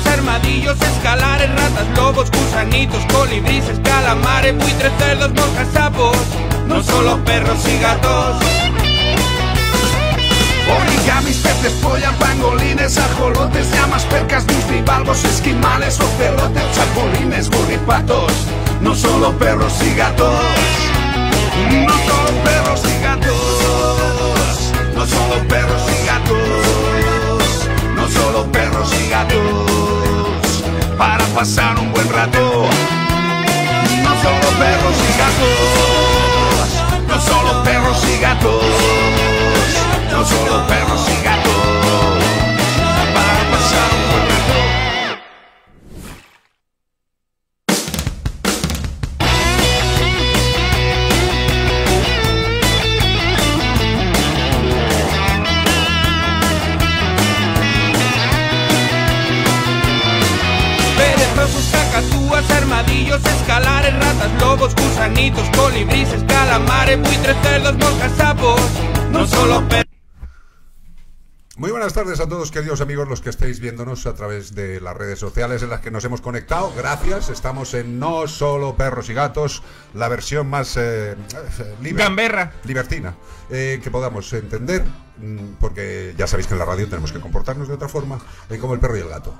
armadillos, escalares, ratas, lobos, gusanitos, colibrises, calamares, buitres, cerdos, moscas, sapos. No solo perros y gatos. Origamis, peces, polla, pangolines, ajolotes, llamas, percas, bivalvos, esquimales, ocelotes, chapolines, burripatos. No solo perros y gatos. No solo perros y gatos. No solo perros y gatos. No solo perros y gatos. Para pasar un buen rato. No solo perros y gatos. No solo perros y gatos. No solo perros y gatos. Para pasar un buen rato. Armadillos, escalares, ratas, lobos, gusanitos, colibrises, calamares, buitres, cerdos, moscas, sapos. No solo perros. Muy buenas tardes a todos, queridos amigos, los que estéis viéndonos a través de las redes sociales en las que nos hemos conectado. Gracias, estamos en No Solo Perros y Gatos, la versión más eh, eh, Gamberra. libertina eh, que podamos entender, mm, porque ya sabéis que en la radio tenemos que comportarnos de otra forma, eh, como el perro y el gato.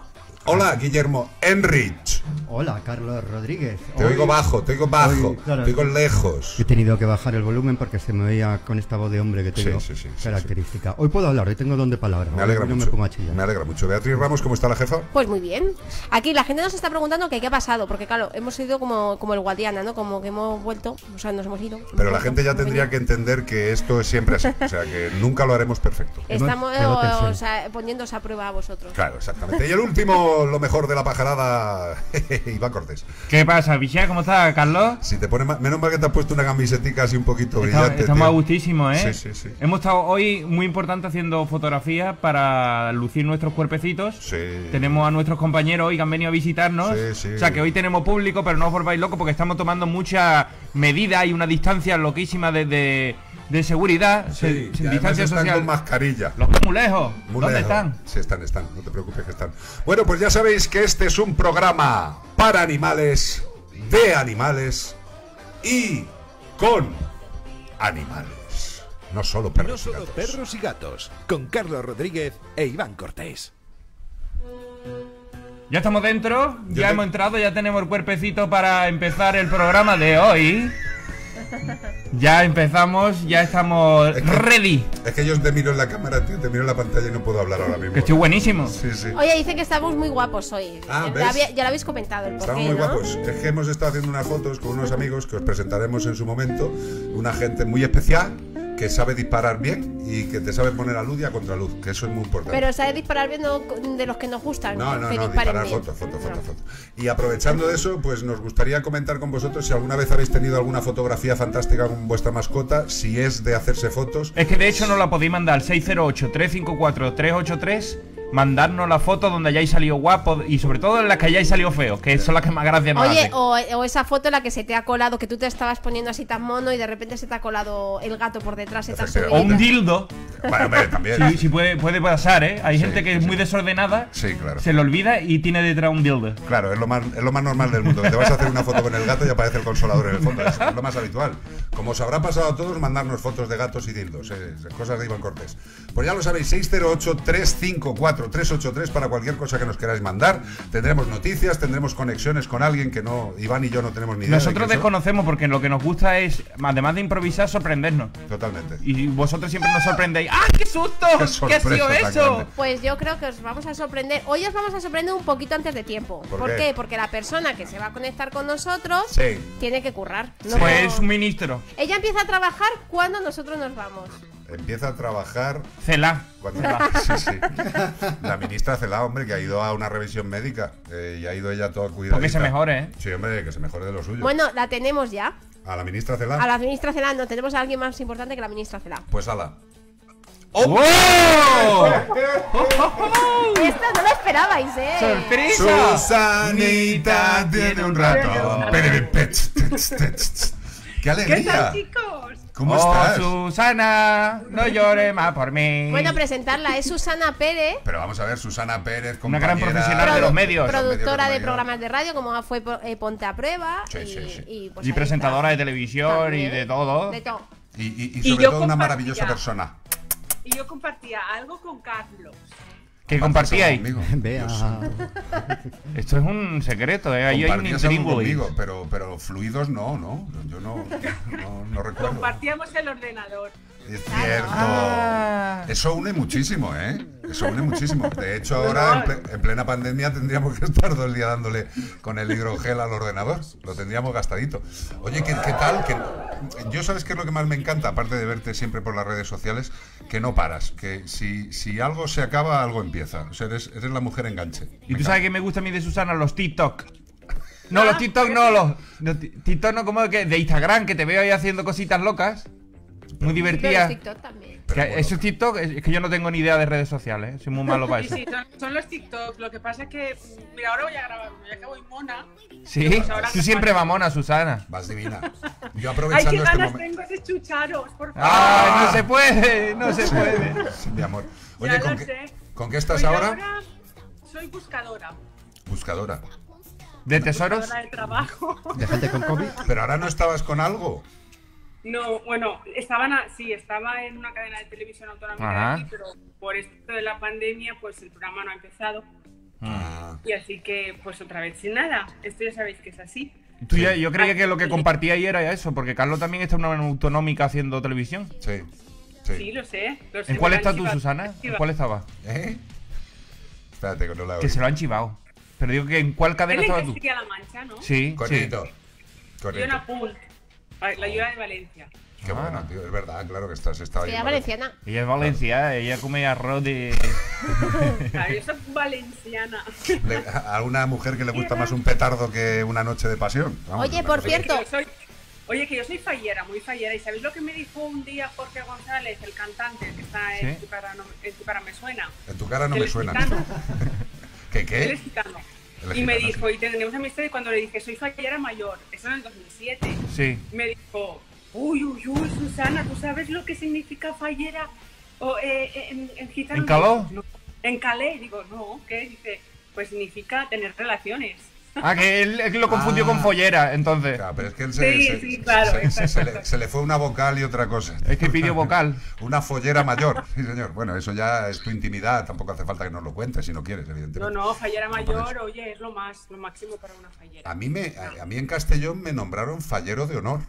Hola, Guillermo Enrich. Hola, Carlos Rodríguez. Te Hoy- oigo bajo, te oigo bajo, hoy, claro, te oigo lejos. He tenido que bajar el volumen porque se me oía con esta voz de hombre que tengo Sí, sí, sí, sí, característica. Hoy puedo hablar, hoy tengo don de palabra. Me alegra mucho. me pongo a chillar. Me alegra mucho. Beatriz Ramos, ¿cómo está la jefa? Pues muy bien. Aquí la gente nos está preguntando que qué ha pasado, porque claro, hemos ido como, como el Guadiana, ¿no? Como que hemos vuelto, o sea, nos hemos ido. Pero la gente ya tendría que entender que esto es siempre así. O sea, que nunca lo haremos perfecto. Estamos Tengo tensión. o sea, poniéndose a prueba a vosotros. Claro, exactamente. Y el último, lo mejor de la pajarada, Iván Cortés. ¿Qué pasa, Vichy? ¿Cómo estás, Carlos? Si te pone ma- menos mal que te has puesto una camisetica así un poquito brillante. estamos tío. a gustísimo, ¿eh? Sí, sí, sí. Hemos estado hoy muy importante haciendo fotografías para lucir nuestros cuerpecitos. Sí. Tenemos a nuestros compañeros hoy que han venido a visitarnos. Sí, sí. O sea que hoy tenemos público, pero no os volváis locos porque estamos tomando muchas medidas y una distancia loquísima de, de- seguridad. Sí, sin- distancia están social. con mascarilla. Los veo muy lejos. Muy ¿Dónde lejos. están? Sí, están, están. No te preocupes que están. Bueno, pues ya sabéis que este es un programa para animales, de animales y con animales. No solo perros. No y solo gatos. perros y gatos, con Carlos Rodríguez e Iván Cortés. Ya estamos dentro, Yo ya te- hemos entrado, ya tenemos el cuerpecito para empezar el programa de hoy. Ya empezamos, ya estamos Es que- ready. Es que yo te miro en la cámara, tío, te miro en la pantalla y no puedo hablar ahora mismo. Que estoy buenísimo. Sí, sí. Oye, dice que estamos muy guapos hoy. Ah, Ya ¿ves? había- ya lo habéis comentado el Estamos porqué, muy ¿no? guapos. Es que hemos estado haciendo unas fotos con unos amigos que os presentaremos en su momento. Una gente muy especial que sabe disparar bien y que te sabe poner a luz y a contraluz, que eso es muy importante. Pero sabe disparar viendo de los que nos gustan. no, no, que no, disparar bien. foto, foto, foto, No. foto. Y aprovechando de eso, pues nos gustaría comentar con vosotros si alguna vez habéis tenido alguna fotografía fantástica con vuestra mascota, si es de hacerse fotos. Es que de hecho nos la podéis mandar 608-354-383. Mandarnos la foto donde hayáis salido guapos y sobre todo en las que hayáis salido feos, que son las que más gracia nos Oye, o, o esa foto en la que se te ha colado, que tú te estabas poniendo así tan mono y de repente se te ha colado el gato por detrás, se te ha Efectivamente. O un dildo. Bueno, hombre, también. Sí, sí puede, puede pasar, ¿eh? Hay Sí, gente que sí, es sí. muy desordenada, Sí, claro. se le olvida y tiene detrás un dildo. Claro, es lo, más, es lo más normal del mundo. Que te vas a hacer una foto con el gato y aparece el consolador en el fondo. Es lo más habitual. Como os habrá pasado a todos, mandarnos fotos de gatos y dildos. eh, cosas de Iván Cortés. Pues ya lo sabéis, 608-354-383 para cualquier cosa que nos queráis mandar. Tendremos noticias, tendremos conexiones con alguien que no, Iván y yo no tenemos ni idea. de Nosotros son. desconocemos porque lo que nos gusta es, además de improvisar, sorprendernos. Totalmente. Y vosotros siempre nos sorprendéis. ¡Ah, qué susto! Qué ¿Qué, ha sido eso? Pues yo creo que os vamos a sorprender. Hoy os vamos a sorprender un poquito antes de tiempo. ¿Por ¿Por, qué? qué? Porque la persona que se va a conectar con nosotros Sí. tiene que currar. No- Pues un ministro. Ella empieza a trabajar cuando nosotros nos vamos. Empieza a trabajar Cela. Cuando, sí, sí. La ministra Celá, hombre, que ha ido a una revisión médica eh, y ha ido ella toda cuidada. Porque se mejore, ¿eh? Sí, hombre, que se mejore de lo suyo. Bueno, la tenemos ya. A la ministra Celá. A la ministra Celá no tenemos a alguien más importante que la ministra Celá. Pues ala. ¡Oh! Esto no lo esperabais, ¿eh? ¡Sorpresa! Susanita tiene un rato. ¡Qué ¿Qué alegría! tal, chicos? ¿Cómo oh, estás? Susana, no llores más por mí. Bueno, presentarla es Susana Pérez, Pero vamos a ver, Susana Pérez, Una gran profesional de los medios. productora de programas de radio, como fue eh, Ponte a Prueba. Sí, y, sí, sí. y, pues y presentadora de televisión y de todo. De todo. Y, y- sobre yo todo una maravillosa persona. Y yo compartía algo con Carlos. Que compartíais. Esto es un secreto, ¿eh? Ahí hay un conmigo, pero, pero fluidos no, no. Yo no, no, no recuerdo. Compartíamos el ordenador. Es cierto. Ah. Eso une muchísimo, ¿eh? Eso une muchísimo. De hecho, ahora en, ple- en plena pandemia tendríamos que estar todo el día dándole con el hidrogel al ordenador. Lo tendríamos gastadito. Oye, ¿qué, qué tal? Yo sabes qué es lo que más me encanta, aparte de verte siempre por las redes sociales, que no paras. Que si, si algo se acaba, algo empieza. O sea, eres, eres la mujer enganche. Y Me tú sabes que me gusta a mí de Susana los TikTok. No, los TikTok no, los, los ti- TikTok no como que de Instagram, que te veo ahí haciendo cositas locas. Muy Pero divertidas. TikTok también. Pero Que bueno. Eso es TikTok, es que yo no tengo ni idea de redes sociales, ¿eh? soy muy malo para Sí, eso. sí, son, son los TikTok. Lo que pasa es que, mira, ahora voy a grabar ya que voy mona. Sí, Pues ahora tú siempre mamona, Susana. Vas divina. Yo Ay, aprovechando qué este ganas momento. tengo de chucharos, por favor. ¡Ay, no se puede! No se puede. Mi amor. Ya Oye, lo ¿con sé. qué, ¿con qué estás Pues yo ahora? Soy buscadora. Buscadora. ¿De tesoros? Buscadora de trabajo. ¿De gente con COVID? Pero ahora no estabas con algo. No, bueno, estaban a- sí, estaba en una cadena de televisión autonómica aquí, pero por esto de la pandemia, pues el programa no ha empezado. Ah, Y así que, pues otra vez sin nada. Esto ya sabéis que es así. Tú ya- yo creía que lo que compartía ahí era eso, porque Carlos también está en una autonómica haciendo televisión. sí. Sí, Sí. lo sé. lo sé, ¿En cuál estás tú. Susana? ¿En cuál estaba? ¿Eh? Espérate, que no la Que se lo han chivado. Pero digo que ¿en cuál cadena estabas tú? Castilla-La Mancha, ¿no? Sí, sí. Correcto. Yo Correcto. La ayuda de Valencia. Qué bueno, tío. Es verdad, claro que estás. Estaba ahí ella en valenciana. Ella es Valencia, ella come arroz de... Claro, yo soy valenciana. Le- A una mujer que le gusta más un petardo que una noche de pasión. Vamos, Oye, por que cierto. soy- Oye, que yo soy fallera, muy fallera. ¿Y sabéis lo que me dijo un día Jorge González, el cantante que está en, ¿Sí? tu cara, no, en tu cara me suena? En tu cara no Él me es suena. ¿Qué Él qué? es gitano. Y me dijo, y tenemos amistad y cuando le dije, soy fallera mayor, eso en el 2007, Sí. me dijo, uy, uy, uy, Susana, ¿tú sabes lo que significa fallera o, eh, eh, en, en gitano? ¿En caló? No. En calé, digo, no, ¿qué? Dice, pues significa tener relaciones. Ah, que él, él lo confundió Ah. con follera, entonces. Claro, pero es que él se, Sí, se- sí, claro, se- se- exacto. se le, se le fue una vocal y otra cosa. Es que pidió vocal. Una follera mayor, sí señor. Bueno, eso ya es tu intimidad, tampoco hace falta que nos lo cuentes si no quieres, No, evidentemente. no, fallera por mayor, oye, es lo más, lo máximo para una fallera. A mí, me, a, a mí en Castellón me nombraron fallero de honor.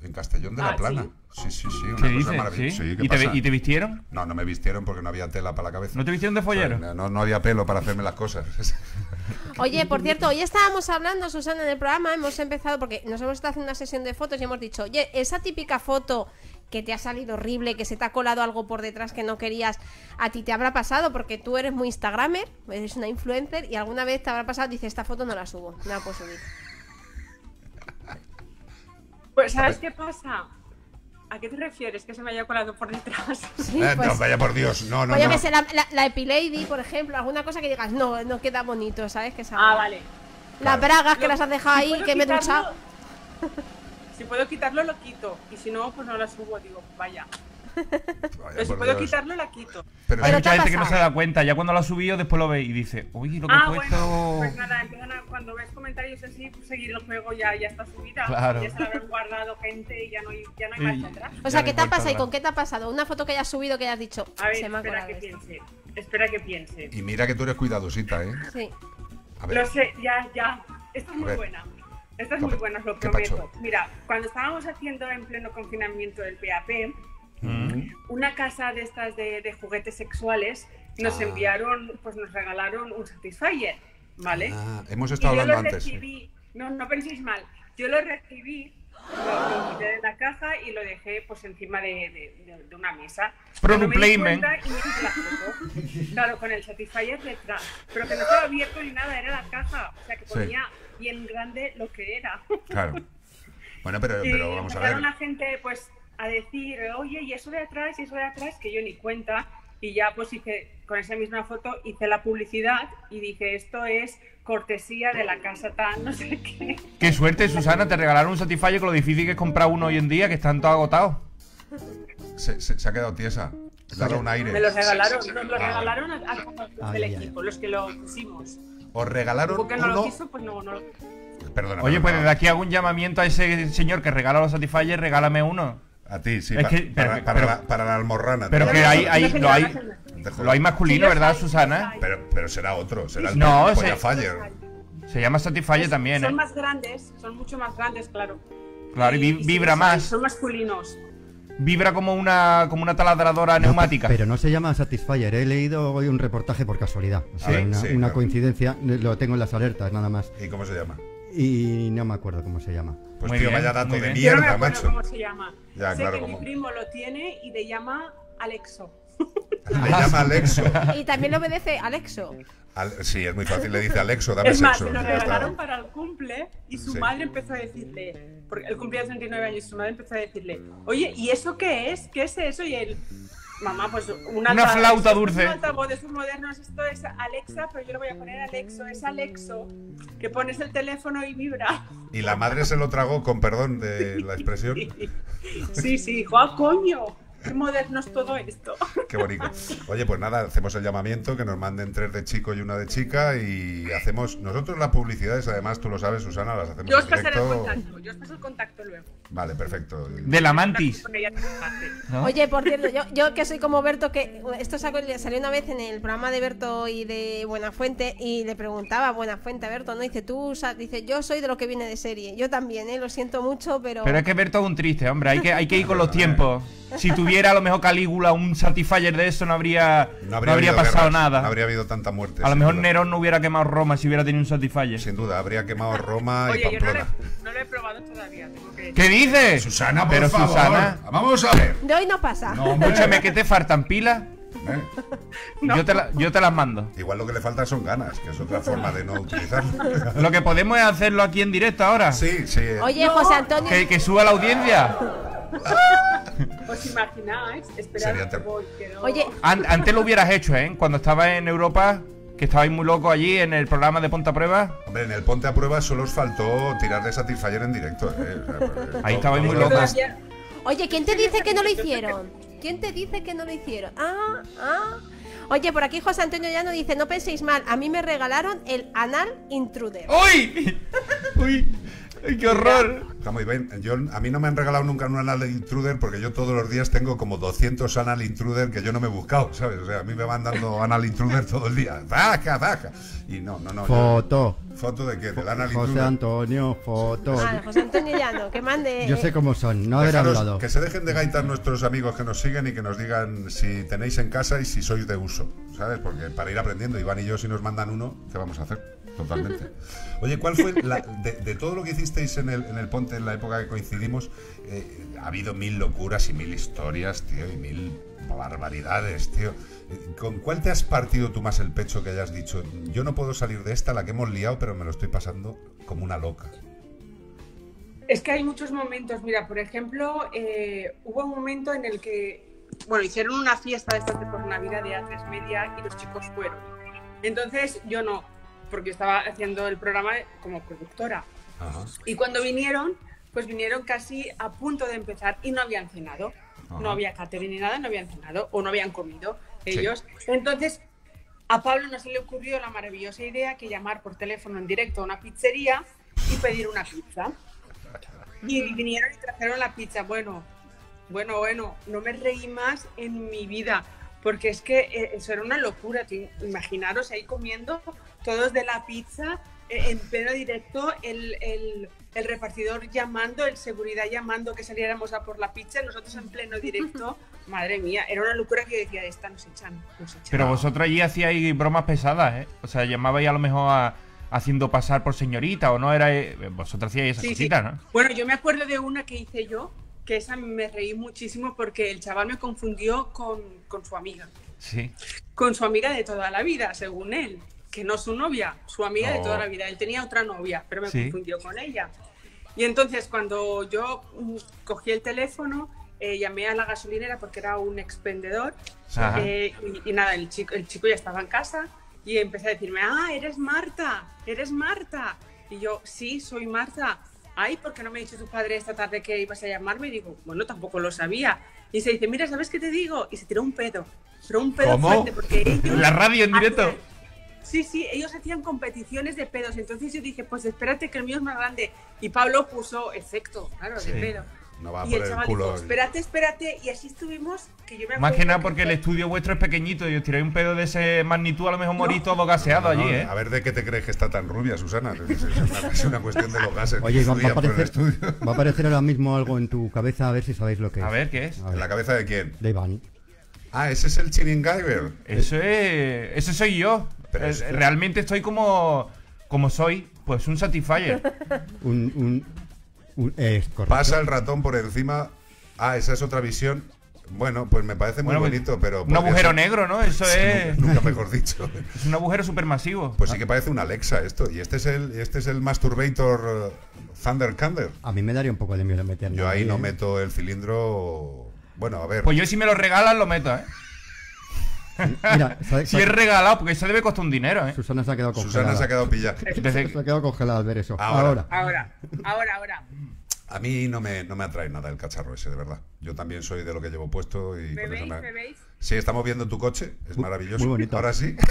En Castellón de la Ah, Plana. ¿sí? Sí, sí, sí. Una ¿Qué cosa dices? maravillosa. ¿Sí? Sí, ¿qué ¿Y, te, y vistieron? No, no me vistieron porque no había tela para la cabeza. ¿No te vistieron de follero? No, no, no había pelo para hacerme las cosas. Oye, por cierto, hoy estábamos hablando, Susana, en el programa, hemos empezado porque nos hemos estado haciendo una sesión de fotos y hemos dicho, oye, esa típica foto que te ha salido horrible, que se te ha colado algo por detrás que no querías, a ti te habrá pasado porque tú eres muy Instagramer, eres una influencer y alguna vez te habrá pasado, dice, esta foto no la subo, no la puedo subir. Pues, ¿sabes qué pasa? ¿A qué te refieres? Que se me haya colado por detrás. Sí, Eh, pues, no, vaya por Dios. No, no, Oye, no. sé, la, la, la Epilady, por ejemplo, alguna cosa que digas, no, no queda bonito, ¿sabes? Que Ah, vale. Las bragas que Lo- las has dejado si ahí, que me he duchado. Si puedo quitarlo, lo quito. Y si no, pues no la subo. Digo, vaya. Vaya si puedo Dios. quitarlo, la quito. Pero Hay mucha te ha gente que no se da cuenta, ya cuando lo ha subido después lo ve y dice, oye, lo que Ah, he puesto... bueno, pues nada, empiezan a, cuando ves comentarios así, pues seguir el juego ya, ya está subida. Claro. Ya se la habrán guardado gente y ya no hay, ya no hay marcha atrás. O sea, ¿qué te ha pasado y con qué te ha pasado? Una foto que hayas subido que hayas dicho, A ver, se me ha espera que esto. piense. Espera que piense. Y mira que tú eres cuidadosita, ¿eh? Sí. A ver. Lo sé, ya, ya. Esta es A muy ver. buena. Esta es ¿Qué muy buena, os lo prometo. Mira, cuando estábamos haciendo en pleno confinamiento el PAP, Mm. una casa de estas de, de juguetes sexuales nos Ah. enviaron, pues nos regalaron un Satisfyer, ¿vale? Ah, hemos y estado yo hablando lo antes. sí. recibí, no, no penséis mal, yo lo recibí, lo, lo quité de la caja y lo dejé pues encima de, de- de- de una mesa. Product Cuando me di placement. cuenta y me hice la foto, claro, con el Satisfyer detrás, pero que no estaba abierto ni nada, era la caja, o sea que Sí. ponía bien grande lo que era. Claro. Bueno, pero, pero vamos a ver. la gente pues a decir, oye, y eso de atrás, y eso de atrás, que yo ni cuenta. Y ya pues hice, con esa misma foto, hice la publicidad y dije, esto es cortesía de la casa tan, no sé qué. Qué suerte, Susana, te regalaron un Satisfyer con lo difícil que es comprar uno hoy en día, que están todos agotados. Se, se- se ha quedado tiesa. Le ha dado un aire. Me los regalaron, nos lo Ah. regalaron a, a todos los del equipo, los que lo pusimos. Os regalaron Porque no uno. lo quiso, pues no, no. Perdona. Oye, pues desde aquí hago un llamamiento a ese señor que regala los Satisfyer, regálame uno. A ti, sí. Es pa- que- para, pero- para pero- la, para la almorrana. Pero que hay, hay, lo hay, lo hay masculino, Sí, ¿verdad, hay, Susana? Pero, pero será otro, será el No, se- llama Satisfyer también, Son ¿eh? más grandes, son mucho más grandes, claro. Claro, y vibra más. Son masculinos. Vibra como una, como una taladradora No, neumática. Pero no se llama Satisfyer. He leído hoy un reportaje por casualidad. O sea, Sí, una, sí, una claro. coincidencia. Lo tengo en las alertas, nada más. ¿Y cómo se llama? Y no me acuerdo cómo se llama. Pues Muy tío, bien, vaya dato de bien. Yo no me mierda, acuerdo macho. cómo se llama. Ya, sé claro, que cómo. mi primo lo tiene y le llama Alexo. Le llama Alexo. Y también le obedece Alexo. Al- sí, es muy fácil, le dice Alexo, dame Es más, sexo. se lo regalaron para el cumple y su Sí. madre empezó a decirle, porque él cumplía 39 años, y su madre empezó a decirle, oye, ¿y eso qué es? ¿Qué es eso? Y él, mamá, pues una, Una flauta dulce. Un altavoz de modernos, esto es Alexa, pero yo le voy a poner Alexo, es Alexo, que pones el teléfono y vibra. Y la madre se lo tragó, con perdón de la expresión. Sí, sí, dijo, ah, coño, qué moderno es todo esto. Qué bonito. Oye, pues nada, hacemos el llamamiento, que nos manden tres de chico y una de chica y hacemos nosotros las publicidades, además tú lo sabes, Susana, las hacemos Yo os en pasaré el contacto, yo os paso el contacto luego. Vale, perfecto. De la mantis. Oye, por cierto, yo, yo que soy como Berto, que esto salió una vez en el programa de Berto y de Buenafuente y le preguntaba a Buenafuente a Berto, ¿no? Dice, tú, dice, yo soy de lo que viene de serie. Yo también, ¿eh? Lo siento mucho, pero... Pero es que Berto es un triste, hombre. Hay que, hay que ir con los tiempos. Si tuviera a lo mejor Calígula un Satisfyer de eso, no habría, no habría, pasado guerras, nada. No habría habido tanta muerte. a lo mejor duda. Nerón no hubiera quemado Roma si hubiera tenido un Satisfyer. Sin duda, habría quemado Roma y Oye, yo no lo, Pamplona. he, no lo he probado todavía, tengo que ¿Qué dices? Susana, por Pero favor. Susana, Vamos a ver. De hoy no pasa. escúchame, ¿qué te faltan pilas? ¿eh? Yo, te la- yo te las mando. Igual lo que le falta son ganas, que es otra forma de no utilizarlo. Lo que podemos es hacerlo aquí en directo ahora. Sí, sí. Oye, José Antonio... Que, que suba la audiencia. ¿Os imagináis? Que ter- voy, que no- Oye, An- antes lo hubieras hecho, ¿eh? Cuando estaba en Europa, que estabais muy loco allí en el programa de Ponta Prueba. Hombre, en el Ponte a Prueba solo os faltó tirar de Satisfyer en directo. ¿eh? O sea, porque Ahí estabais muy locos. Oye, ¿quién te dice que no lo hicieron? ¿Quién te dice que no lo hicieron? Ah, ah. Oye, por aquí José Antonio ya no dice, no penséis mal, a mí me regalaron el Anal Intruder. ¡Uy! ¡Uy! ¡Ay, ¡Qué horror! Bien. Yo, a mí no me han regalado nunca un anal intruder porque yo todos los días tengo como 200 anal intruder que yo no me he buscado, ¿sabes? O sea, a mí me van dando anal intruder todo el día. ¡Baja, baja! Y no, no, no. yo- Foto. ¿Foto de qué? ¿Del anal José intruder? Antonio, foto. Ah, José Antonio ya no, que mande... Yo sé cómo son, no haber Dejaros- hablado. que se dejen de gaitas nuestros amigos que nos siguen y que nos digan si tenéis en casa y si sois de uso, ¿sabes? Porque para ir aprendiendo, Iván y yo, si nos mandan uno, ¿qué vamos a hacer? Totalmente. Oye, ¿cuál fue de, todo lo que hicisteis en el, en el Ponte en la época que coincidimos? eh, ha habido mil locuras y mil historias, tío, y mil barbaridades, tío. Eh, ¿Con cuál te has partido tú más el pecho que hayas dicho, yo no puedo salir de esta, la que hemos liado, pero me lo estoy pasando como una loca? Es que hay muchos momentos. Mira, por ejemplo, eh, hubo un momento en el que, bueno, hicieron una fiesta de estas de por Navidad de A3 Media y los chicos fueron. Entonces yo no, porque estaba haciendo el programa como productora. Ajá. Y cuando vinieron, pues vinieron casi a punto de empezar y no habían cenado. Ajá. No había catering ni nada, no habían cenado o no habían comido Sí. ellos. Entonces, a Pablo no se le ocurrió la maravillosa idea que llamar por teléfono en directo a una pizzería y pedir una pizza. Y vinieron y trajeron la pizza. Bueno, bueno, bueno, no me reí más en mi vida. Porque es que eh, eso era una locura. tío. Imaginaros ahí comiendo todos de la pizza eh, en pleno directo, el, el- el repartidor llamando, el seguridad llamando que saliéramos a por la pizza, nosotros en pleno directo. Madre mía, era una locura que yo decía, esta nos echan, nos echan. Pero vosotros allí hacíais bromas pesadas, ¿eh? O sea, llamabais a lo mejor a, haciendo pasar por señorita o no era... eh, Vosotros hacíais esas Sí, sí. cositas, ¿no? Bueno, yo me acuerdo de una que hice yo, que esa me reí muchísimo porque el chaval me confundió con, con su amiga. Sí. Con su amiga de toda la vida, según él. Que no su novia, su amiga de Oh. toda la vida. Él tenía otra novia, pero me Sí. confundió con ella. Y entonces cuando yo mm, cogí el teléfono, eh, llamé a la gasolinera porque era un expendedor. Eh, y, y nada, el chico, el chico ya estaba en casa y empecé a decirme, ah, eres Marta, eres Marta. Y yo, sí, soy Marta. Ay, ¿por qué no me ha dicho tu padre esta tarde que ibas a llamarme? Y digo, bueno, tampoco lo sabía. Y se dice, mira, ¿sabes qué te digo? Y se tiró un pedo. Pero un pedo ¿Cómo? fuerte, porque ellos... La radio en directo. hacían- Sí, sí, ellos hacían competiciones de pedos. Entonces yo dije, pues espérate que el mío es más grande. Y Pablo puso efecto, claro, Sí. de pedo. No va y por el culo. dijo, espérate, espérate. Y así estuvimos, que yo me Más que nada porque el estudio vuestro es pequeñito y os tiráis un pedo de ese magnitud, a lo mejor morís todo gaseado No, allí, no, ¿eh? A ver de qué te crees que está tan rubia, Susana. Es, es una, es una cuestión de los gases. Oye, va, va a aparecer, estudio. va a aparecer ahora mismo algo en tu cabeza, a ver si sabéis lo que es. A ver, ¿qué es? ¿En la cabeza de quién? De Iván. Ah, ese es el Chiringiver. Eso es. Ese soy yo. Pero Eh, es- Realmente estoy como. Como soy. Pues un Satisfyer. Un- es correcto. Pasa el ratón por encima. Ah, esa es otra visión. Bueno, pues me parece muy Bueno, pues, bonito, pero. Un agujero ser- negro, ¿no? Eso Sí, es. Nunca mejor dicho. Es un agujero supermasivo. Pues sí que parece un Alexa esto. Y este es el, este es el Masturbator eh, Thunder Cander. A mí me daría un poco de miedo meterme. Yo ahí no ¿eh? meto el cilindro. Bueno, a ver. Pues yo si me lo regalan lo meto, ¿eh? Mira, ¿sabes- Si es regalado, porque eso debe costar un dinero, ¿eh? Susana se ha quedado congelada. Susana se ha quedado pillada. Desde- Se ha quedado congelada al ver eso. Ahora. Ahora. Ahora, ahora, ahora. A mí no me, no me atrae nada el cacharro ese, de verdad. Yo también soy de lo que llevo puesto y ¿Me veis? me- ¿Me veis? Sí, estamos viendo tu coche, es Muy- maravilloso. muy bonito. Ahora sí.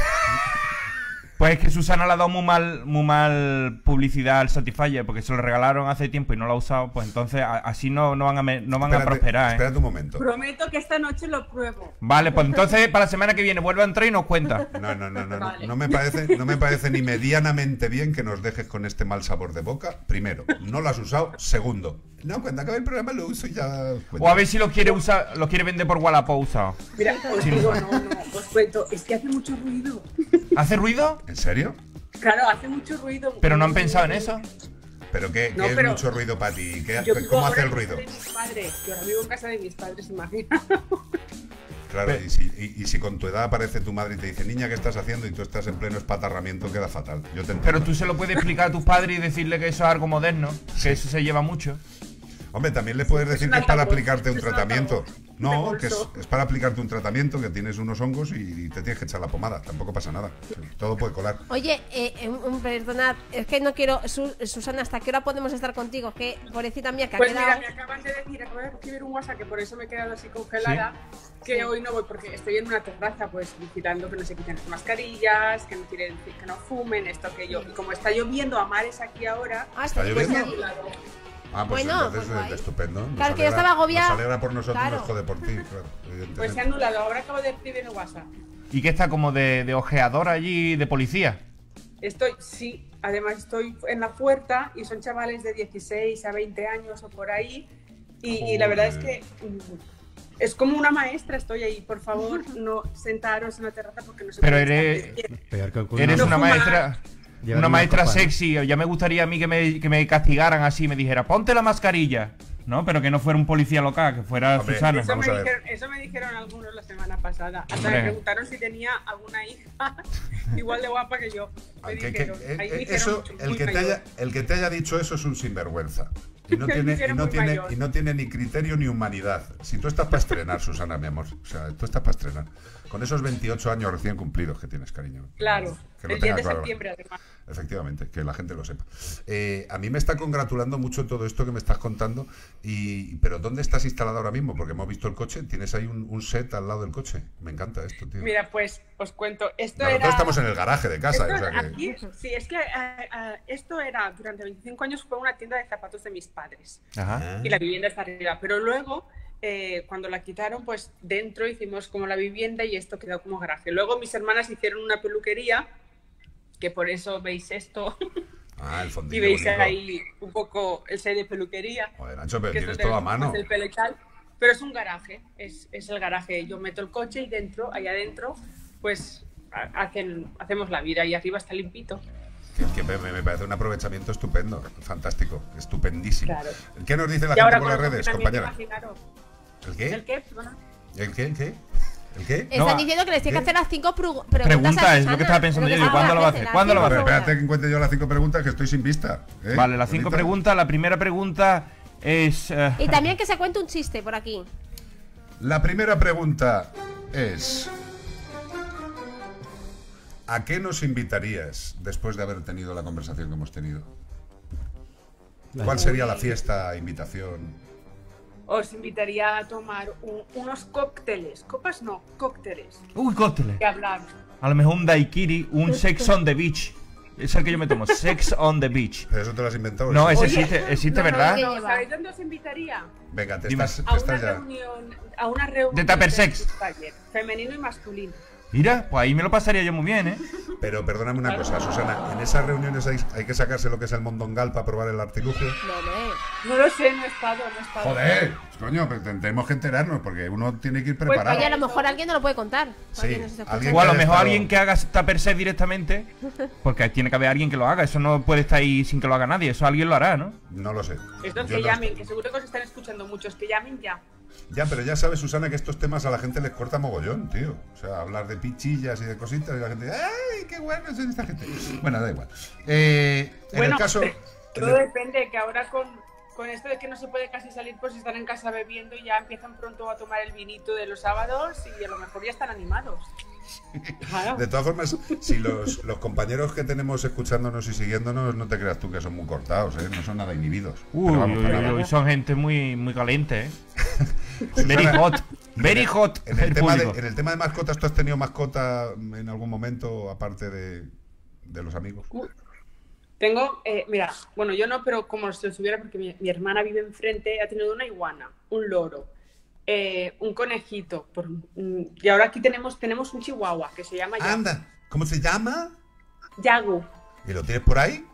Pues es que Susana le ha dado muy mal, muy mal publicidad al Satisfyer, porque se lo regalaron hace tiempo y no lo ha usado, pues entonces a- así no, no van a, me- no van a prosperar, ¿eh? Espérate un momento. Prometo que esta noche lo pruebo. Vale, pues entonces para la semana que viene vuelve a entrar y nos cuenta. No, no, no, no, no. Vale. No me parece, no me parece ni medianamente bien que nos dejes con este mal sabor de boca. Primero, no lo has usado. Segundo, no, cuando acabe el programa lo uso y ya. O a ver si lo quiere usar, lo quiere vender por Wallapop usado. Mira, os digo, no, no, os cuento, es que hace mucho ruido. ¿Hace ruido? ¿En serio? Claro, hace mucho ruido. ¿Pero no han pensado en eso? ¿Pero qué, No, qué es mucho ruido para ti? ¿Qué- vivo ¿Cómo hace el en ruido? casa de mis padres. Yo ahora vivo en casa de mis padres, imagina. Claro, y si, y- y si con tu edad aparece tu madre y te dice, niña, ¿qué estás haciendo? Y tú estás en pleno espatarramiento, queda fatal. Yo te entiendo. Pero tú se lo puedes explicar a tus padres y decirle que eso es algo moderno, que eso se lleva mucho. Hombre, también le puedes decir que es para aplicarte un tratamiento. No, que es, para aplicarte un tratamiento, que tienes unos hongos y, y te tienes que echar la pomada. Tampoco pasa nada. Todo puede colar. Oye, eh, eh, perdonad, es que no quiero. Su- Susana, ¿hasta qué hora podemos estar contigo? Que pobrecita mía, que Pues ha mira, quedado. me acaban de decir, acabo de recibir un WhatsApp que por eso me he quedado así congelada, que hoy no voy porque estoy en una terraza pues vigilando que no se quiten las mascarillas, que no tiren, que no fumen, esto que yo. Y como está lloviendo a mares aquí ahora, Ah, ¿Está está lloviendo? pues Ah, pues Bueno, entonces pues guay. estupendo. Nos Claro, que yo estaba agobiada. Nos alegra por nosotros, Claro. nos jode por ti, claro. Pues se ha evidentemente. anulado, ahora acabo de recibir el WhatsApp. Y que está como de, de ojeador allí de policía. Estoy, sí, además estoy en la puerta y son chavales de 16 a 20 años o por ahí. Y, y la verdad es que es como una maestra, estoy ahí. Por favor, no sentaros en la terraza porque no se Pero puede eres- estar Eres No una fuma. maestra. Una una maestra ¿no? sexy. Ya me gustaría a mí que me, que me castigaran así me dijera, ponte la mascarilla. ¿No? Pero que no fuera un policía local, que fuera Hombre, Susana. Eso me, dijeron, eso me dijeron algunos la semana pasada. Hasta Hombre. me preguntaron si tenía alguna hija igual de guapa que yo. Me Aunque que- dijeron. eh, Ahí me eh, dijeron eso, muy el que, te haya, el que te haya dicho eso es un sinvergüenza. Y no tiene, y no tiene, y no tiene ni criterio ni humanidad. Si tú estás para estrenar, Susana, mi amor. O sea, tú estás para estrenar. Con esos 28 años recién cumplidos que tienes, cariño. Claro, Que el 10 de claro. septiembre además. Efectivamente, que la gente lo sepa. Eh, a mí me está congratulando mucho todo esto que me estás contando, y pero ¿dónde estás instalado ahora mismo? Porque hemos visto el coche, tienes ahí un, un set al lado del coche. Me encanta esto, tío. Mira, pues os cuento. Esto Nosotros era. estamos en el garaje de casa, Esto o sea que... aquí- sí, es que eh, eh, esto era, durante 25 años fue una tienda de zapatos de mis padres. Ajá. Y la vivienda está arriba. Pero luego, eh, cuando la quitaron, pues dentro hicimos como la vivienda y esto quedó como garaje. Luego mis hermanas hicieron una peluquería, que por eso veis esto. Ah, el y fondillo veis bonito. ahí un poco el set de peluquería. Joder, Ancho, pero tienes todo a mano. El pelo y tal. Pero es un garaje, es, es el garaje. Yo meto el coche y dentro, ahí adentro, pues ha- hacen, hacemos la vida y arriba está limpito. Que, que me, me parece un aprovechamiento estupendo, fantástico, estupendísimo. Claro. ¿Qué nos dice la y gente por las redes, compañera? ¿El qué? ¿El qué? Perdona. ¿El qué? ¿El qué? ¿El qué? Están No, va. diciendo que les tiene que hacer las cinco preguntas. Pregunta, a es lo que estaba pensando yo, que ¿cuándo lo va a hace? hacer? ¿Cuándo lo va a hacer? Espérate preguntas. que encuentre yo las cinco preguntas que estoy sin vista. ¿eh? Vale, las cinco preguntas. La primera pregunta es. eh, Y también que se cuente un chiste por aquí. La primera pregunta es... ¿A qué nos invitarías después de haber tenido la conversación que hemos tenido? ¿Cuál sería la fiesta, invitación? Os invitaría a tomar un- unos cócteles. Copas no, cócteles. Uy, cócteles. Que hablar. A lo mejor un daiquiri, un sex on the beach. Es el que yo me tomo, sex on the beach. ¿Pero eso te lo has inventado? No, ese Oye, existe, existe, no, no, ¿verdad? no? ¿Sabéis dónde os invitaría? Venga, te Dime. estás, te A una estás ya... reunión, a una reunión De tupper sex. taller, femenino y masculino. Mira, pues ahí me lo pasaría yo muy bien, ¿eh? Pero perdóname una cosa, Susana, ¿en esas reuniones hay, hay que sacarse lo que es el mondongal para probar el artilugio? No, hombre. No lo sé, no he estado, no he estado. Joder, coño, pero te- tenemos que enterarnos porque uno tiene que ir Pues preparado. Oye, a lo mejor alguien no lo puede contar. Sí, Alguien O a lo mejor alguien que haga tupper sex directamente, porque tiene que haber alguien que lo haga. Eso no puede estar ahí sin que lo haga nadie. Eso alguien lo hará, ¿no? No lo sé. Estos que no- llamen, que seguro que os están escuchando muchos, que llamen ya. Ya, pero ya sabes, Susana, que estos temas a la gente les corta mogollón, tío. O sea, hablar de pichillas y de cositas y la gente, ¡ay, qué bueno es esta gente! Bueno, da igual. Eh, en Bueno, el caso... en Todo depende, que ahora con, con esto de que no se puede casi salir, pues están en casa bebiendo y ya empiezan pronto a tomar el vinito de los sábados y a lo mejor ya están animados. De todas formas, si los, los compañeros que tenemos escuchándonos y siguiéndonos, no te creas tú que son muy cortados, ¿eh? No son nada inhibidos. Uy, Pero vamos, uy, para uy, nada. uy, son gente muy, muy caliente, ¿eh? Very hot. Very hot. En el, el tema de, en el tema de mascotas, ¿tú has tenido mascota en algún momento, aparte de, de los amigos? Tengo, eh, mira, bueno, yo no, pero como si lo tuviera, porque mi, mi hermana vive enfrente, ha tenido una iguana, un loro, eh, un conejito, por- mm, y ahora aquí tenemos, tenemos un chihuahua que se llama Yagu. Anda, ¿cómo se llama? Yagu. ¿Y lo tienes por ahí?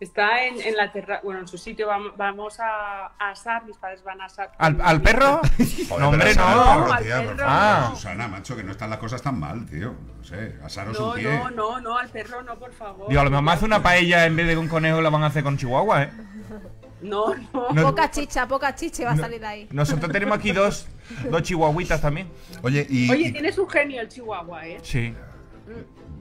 Está en, en la terraza, bueno, en su sitio, vamos, vamos a, a asar, mis padres van a asar. ¿Al, al perro? Joder, no, hombre, no. perro, al tía, por perro. favor, Ah. Susana, macho, que no están las cosas tan mal, tío. No sé, asaros No, un pie. no, no, no, al perro no, por favor. Digo, a lo mejor me hace una paella en vez de un conejo la van a hacer con chihuahua, ¿eh? No, no. No- Poca chicha, poca chicha va a salir de ahí. Nosotros tenemos aquí dos, dos chihuahuitas también. Oye, y, Oye, y- tienes un genio el chihuahua, ¿eh? Sí.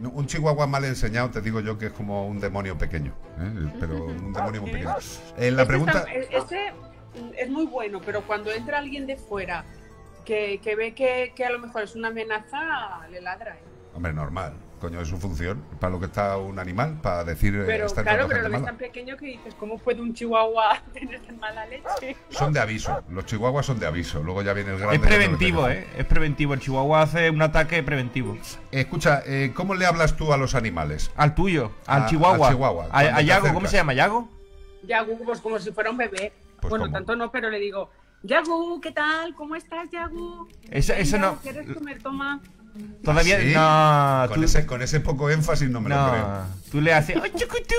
un chihuahua mal enseñado, te digo yo que es como un demonio pequeño. ¿eh? Pero un demonio muy pequeño. Eh, la Este pregunta... está- e- este mm, es muy bueno, pero cuando entra alguien de fuera que, que ve que, que a lo mejor es una amenaza, le ladra. ¿eh? Hombre, normal. Coño, es su función. Para lo que está un animal, para decir... eh, Pero está claro, pero lo ves tan pequeño que dices, ¿cómo puede un chihuahua tener tan mala leche? Son de aviso. Los chihuahuas son de aviso. Luego ya viene el grande. Es preventivo. ¿eh? Es preventivo. El chihuahua hace un ataque preventivo. Eh, Escucha, eh, ¿cómo le hablas tú a los animales? Al tuyo, al A- chihuahua. al chihuahua, A, Yago, ¿cómo se llama? ¿Yago? Yagu, pues como si fuera un bebé. Pues bueno, ¿cómo? tanto no, pero le digo, Yagu, ¿qué tal? ¿Cómo estás, Yagu? Eso- eso no- ¿Quieres comer? Toma. Todavía. ¿Sí? No, con, tú, ese, con ese poco énfasis no me lo creo. no. Tú le haces. ¡Ay, chiquitito,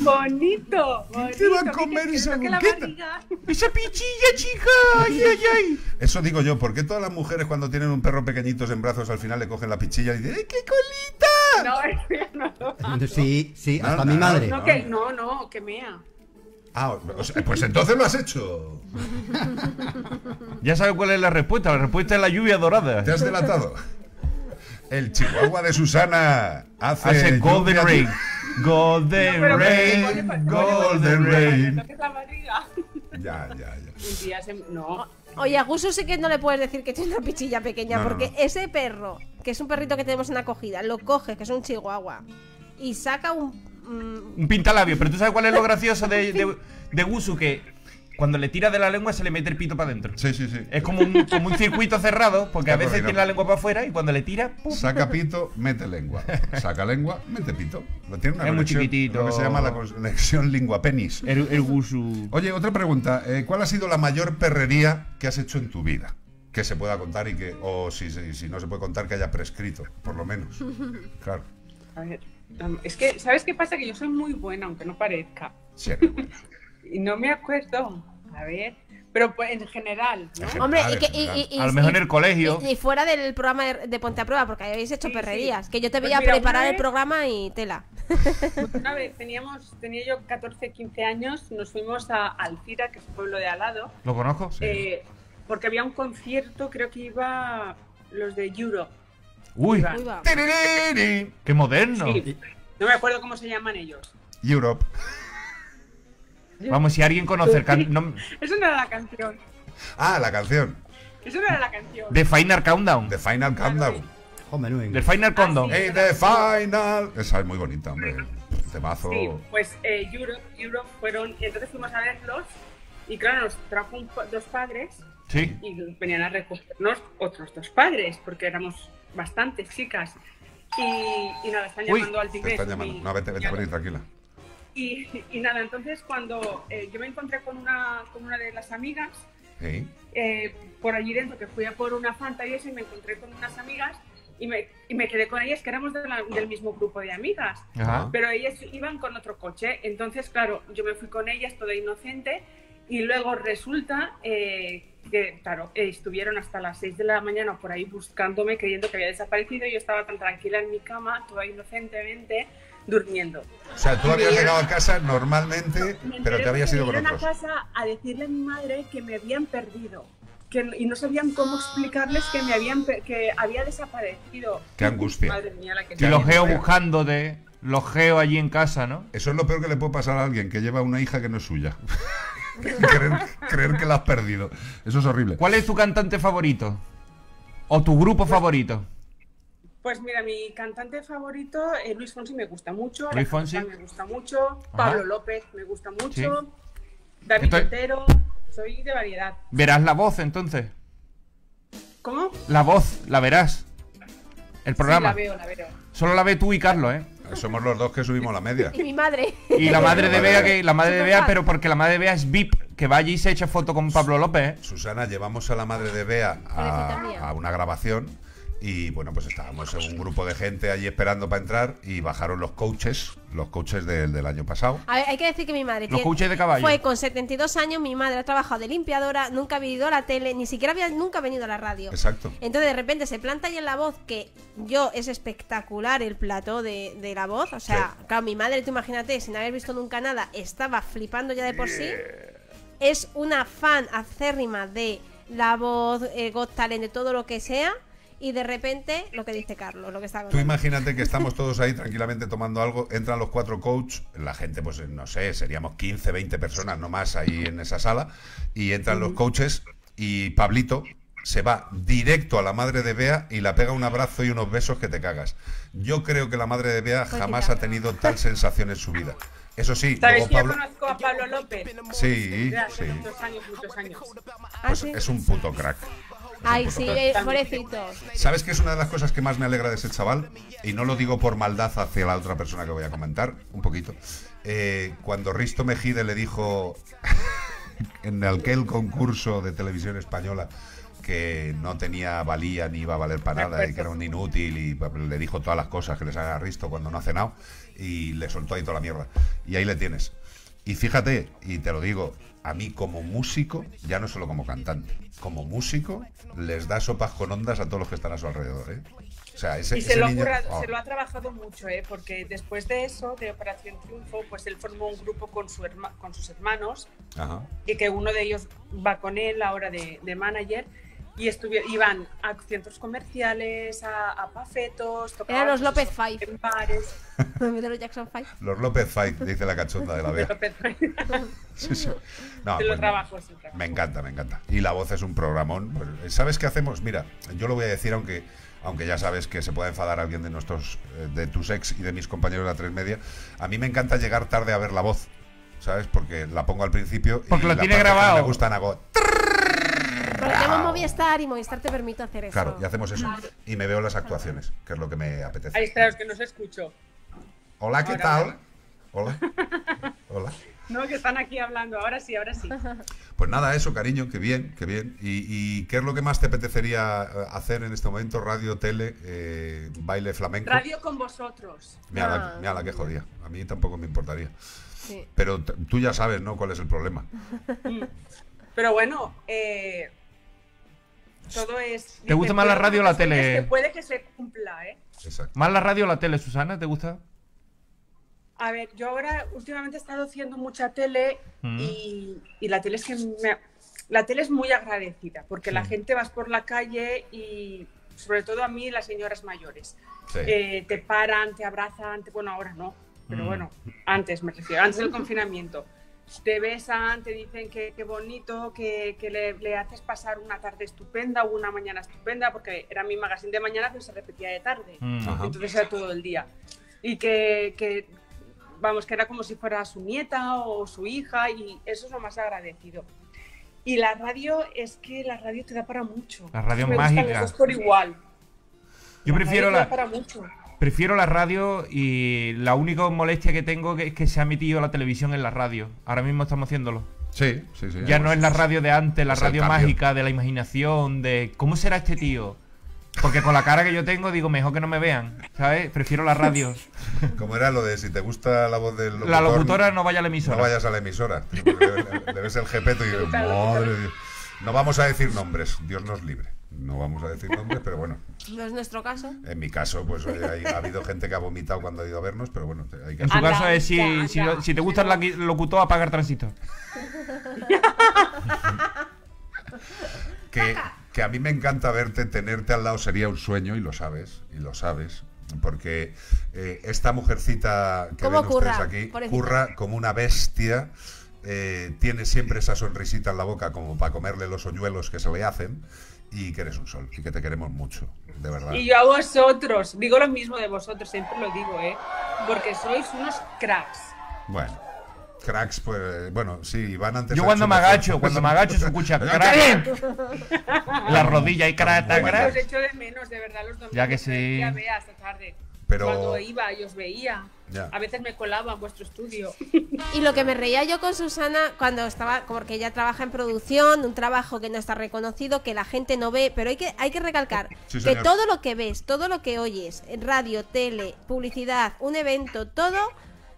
Bonito, bonito. te va a comer que esa boqueta? ¡Esa pichilla, chica! ¡Ay, ay, ay! Eso digo yo, ¿por qué todas las mujeres cuando tienen un perro pequeñitos en brazos al final le cogen la pichilla y dicen ¡ay, qué colita! No, es que no. Sí, sí, No, hasta no, mi madre. No, que, no, no, que mea. Ah, o sea, pues entonces lo has hecho. Ya sabes cuál es la respuesta. La respuesta es la lluvia dorada. Te has delatado. El chihuahua de Susana hace, Hace Golden lluvia- Rain. Golden No, Rain. pone pa- pone Golden Rain. Ya, ya, ya. Se... No. Oye, a Guso sí que no le puedes decir que tiene una pichilla pequeña, No, no, porque no. ese perro, que es un perrito que tenemos en acogida, lo coge, que es un chihuahua, y saca un. Mm, Un pintalabio. Pero tú sabes cuál es lo gracioso de, de, de Gusu, que cuando le tira de la lengua se le mete el pito para adentro. Sí, sí, sí. Es como un, como un circuito cerrado, porque a veces tiene la lengua para afuera y cuando le tira, ¡pum! Saca pito, mete lengua. Saca lengua, mete pito. Lo tiene una Es muy conexión, chiquitito. Lo que se llama la conexión lengua-penis. el, el Gusu. Oye, otra pregunta. eh, ¿Cuál ha sido la mayor perrería que has hecho en tu vida? Que se pueda contar y que, o si, si, si no se puede contar, que haya prescrito, por lo menos. Claro. A ver. Es que, ¿sabes qué pasa? Que yo soy muy buena, aunque no parezca. Sí, eres buena. Y no me acuerdo. A ver. Pero pues, en general, ¿no? Hombre, y, que, y, y- y- A lo mejor y- en el colegio. Y, y fuera del programa de, de Ponte a Prueba, porque habéis hecho Sí, sí. perrerías. Que yo te Pues veía mira, preparar el programa y tela. Una vez teníamos, tenía yo 14, 15 años, nos fuimos a Alcira, que es un pueblo de al lado, ¿Lo conozco? eh, porque había un concierto, creo que iba los de Europe. Uy. Uy, va. Tiririrí. qué moderno. Sí. No me acuerdo cómo se llaman ellos. Europe. Vamos, si alguien conoce el can- no- Eso no era la canción. Ah, la canción. Eso no era la canción. The Final Countdown. The Final Countdown. Joder. The Final Countdown. sí. Hey, the final. Esa es muy bonita, hombre. temazo. Sí, pues eh, Europe, Europe fueron, y entonces fuimos a verlos y claro, nos trajo un dos padres Sí. y venían a recogernos otros dos padres, porque éramos bastantes chicas. Y, y nada, están Uy, llamando al tigre. están llamando. No, vete, vete por ahí, tranquila. Y, y nada, entonces cuando eh, yo me encontré con una, con una de las amigas, Sí. eh, por allí dentro, que fui a por una Fanta y eso, y me encontré con unas amigas y me, y me quedé con ellas, que éramos de la- del mismo grupo de amigas. Ajá. Pero ellas iban con otro coche, entonces, claro, yo me fui con ellas toda inocente y luego resulta eh, que, claro, eh, estuvieron hasta las 6 de la mañana por ahí buscándome, creyendo que había desaparecido y yo estaba tan tranquila en mi cama, toda inocentemente, durmiendo. O sea, tú habías llegado a casa normalmente, Me pero te habías ido con otros. a casa a decirle a mi madre que me habían perdido. Que, y no sabían cómo explicarles que me habían que había desaparecido. Qué angustia. Madre mía, la que Y los geo buscando de. Los geo allí en casa, ¿no? Eso es lo peor que le puede pasar a alguien que lleva una hija que no es suya. creer, creer que la has perdido. Eso es horrible. ¿Cuál es tu cantante favorito? ¿O tu grupo favorito? Pues mira, mi cantante favorito, eh, Luis Fonsi, me gusta mucho. Luis Fonsi. Me gusta mucho. Pablo López me gusta mucho. Sí. David Entonces- Otero. Soy de variedad. Verás la voz entonces. ¿Cómo? La voz, la verás. El programa. Sí, la veo, la veo. Solo la ve tú y Carlos, ¿eh? Somos los dos que subimos la media. Y mi madre. Y la madre de Bea, que la madre de Bea, pero porque la madre de Bea es VIP, que va allí y se echa foto con Pablo López, ¿eh? Susana, llevamos a la madre de Bea a una grabación y bueno, pues estábamos en un grupo de gente allí esperando para entrar y bajaron los coaches, los coaches del, del año pasado. A ver, hay que decir que mi madre Los coaches de caballo. fue con 72 años, mi madre ha trabajado de limpiadora, nunca había ido a la tele, ni siquiera había nunca venido a la radio. Exacto. Entonces de repente se planta ahí en la voz que yo es espectacular el plató de, de la voz. O sea, claro, mi madre, tú imagínate, sin haber visto nunca nada, estaba flipando ya de por sí. Es una fan acérrima de la voz, eh, Got Talent, de todo lo que sea. Y de repente, lo que dice Carlos, lo que está Tú imagínate que estamos todos ahí tranquilamente tomando algo, entran los cuatro coaches, la gente, pues no sé, seríamos 15, 20 personas no más ahí en esa sala, y entran los coaches y Pablito se va directo a la madre de Bea y la pega un abrazo y unos besos que te cagas. Yo creo que la madre de Bea jamás ha tenido tal sensación en su vida. Eso sí, ¿Sabes luego que Pablo... yo conozco a Pablo López? Sí, De hace sí. muchos años, muchos años. Ah, Pues sí. es un puto crack. Ay, sí, pobrecito. ¿Sabes qué es una de las cosas que más me alegra de ese chaval? Y no lo digo por maldad hacia la otra persona que voy a comentar, un poquito. Eh, cuando Risto Mejide le dijo en aquel concurso de televisión española que no tenía valía ni iba a valer para nada y que era un inútil y pues, le dijo todas las cosas que le sale a Risto cuando no ha cenado y le soltó ahí toda la mierda. Y ahí le tienes. Y fíjate, y te lo digo, a mí como músico, ya no solo como cantante, como músico, les da sopas con ondas a todos los que están a su alrededor, ¿eh? O sea, ese, Y se ese lo, ha niño- currado- oh, se lo ha trabajado mucho, ¿eh? porque después de eso, de Operación Triunfo, pues él formó un grupo con, su herma- con sus hermanos ajá. y que uno de ellos va con él ahora de, de manager y iban a centros comerciales, a, a pafetos, tocaban Eran los López Five. en bares. de los Jackson Five. Los López Fight, dice la cachonda de la Five. Sí, sí. No, pues, trabajo, trabajo. Me encanta, me encanta. Y la voz es un programón. Pues, ¿Sabes qué hacemos? Mira, yo lo voy a decir, aunque, aunque ya sabes que se puede enfadar alguien de nuestros, eh, de tus ex y de mis compañeros de la tres media. A mí me encanta llegar tarde a ver la voz, ¿sabes? Porque la pongo al principio. y Porque lo la tiene parte que no grabado. Me gustan hago. Tenemos Movistar y Movistar te permite hacer eso. Claro, y hacemos eso. Y me veo las actuaciones, que es lo que me apetece. Ahí está, es que no se escucho. Hola, ¿qué Ahora, tal? Hola. Hola. No, que están aquí hablando, ahora sí, ahora sí. Pues nada, eso, cariño, que bien, que bien. ¿Y, y qué es lo que más te apetecería eh, hacer en este momento? Radio, tele, eh, baile flamenco. Radio con vosotros. Mira, la, Ah. la que jodía. A mí tampoco me importaría. Sí. Pero tú ya sabes, ¿no? ¿Cuál es el problema? Pero bueno, eh, todo es. ¿Te gusta más la radio o la tele? Que puede que se cumpla, ¿eh? Exacto. ¿Más la radio o la tele, Susana? ¿Te gusta? A ver, yo ahora últimamente he estado haciendo mucha tele Mm. y, y la tele es que me- la tele es muy agradecida porque la gente vas por la calle y sobre todo a mí las señoras mayores Sí. eh, te paran, te abrazan, te- bueno ahora no, pero Mm. bueno antes me refiero, antes del confinamiento te besan, te dicen que qué bonito, que, que le, le haces pasar una tarde estupenda o una mañana estupenda porque era mi magazine de mañana pero se repetía de tarde Mm. Ajá. entonces era todo el día. Y que, que vamos, que era como si fuera su nieta o su hija y eso es lo más agradecido. Y la radio es que la radio te da para mucho. La radio Me mágica. los dos por igual. Yo prefiero la, da para mucho. Prefiero la radio y la única molestia que tengo que- es que se ha metido la televisión en la radio. Ahora mismo estamos haciéndolo. Sí, sí, sí. Ya no es la radio de antes, la radio mágica de la imaginación, de cómo será este tío. Porque con la cara que yo tengo digo, mejor que no me vean, ¿sabes? Prefiero la radio. Como era lo de si te gusta la voz del locutor, La locutora no vaya a la emisora. No vayas a la emisora. le, le ves el jepeto y dices, madre de Dios". No vamos a decir nombres, Dios nos libre. No vamos a decir nombres, pero bueno, No es nuestro caso. en mi caso, pues oye, hay- ha habido gente que ha vomitado cuando ha ido a vernos, pero bueno, hay que En su Anda, caso es si, anda, si, anda. si te gusta el laqui- locutor, apaga el transistor. que, que a mí me encanta verte, tenerte al lado sería un sueño y lo sabes, y lo sabes, porque eh, esta mujercita que ¿Cómo ven curra, ustedes aquí curra como una bestia, eh, tiene siempre esa sonrisita en la boca como para comerle los hoyuelos que se le hacen y que eres un sol y que te queremos mucho, de verdad. Y yo a vosotros, digo lo mismo de vosotros, siempre lo digo, ¿eh? Porque sois unos cracks. Bueno. Cracks, pues bueno, sí, van antes. Yo cuando me agacho, cuando me agacho se escucha crack. La rodilla y crack, Bueno. crack. Os echo de menos, de verdad, los domingos. Ya que sí. Ya vea hasta tarde. Pero- Cuando iba y os veía. Ya. A veces me colaba en vuestro estudio. Y lo que me reía yo con Susana cuando estaba, porque ella trabaja en producción, un trabajo que no está reconocido, que la gente no ve, pero hay que, hay que recalcar Sí, que todo lo que ves, todo lo que oyes, radio, tele, publicidad, un evento, todo,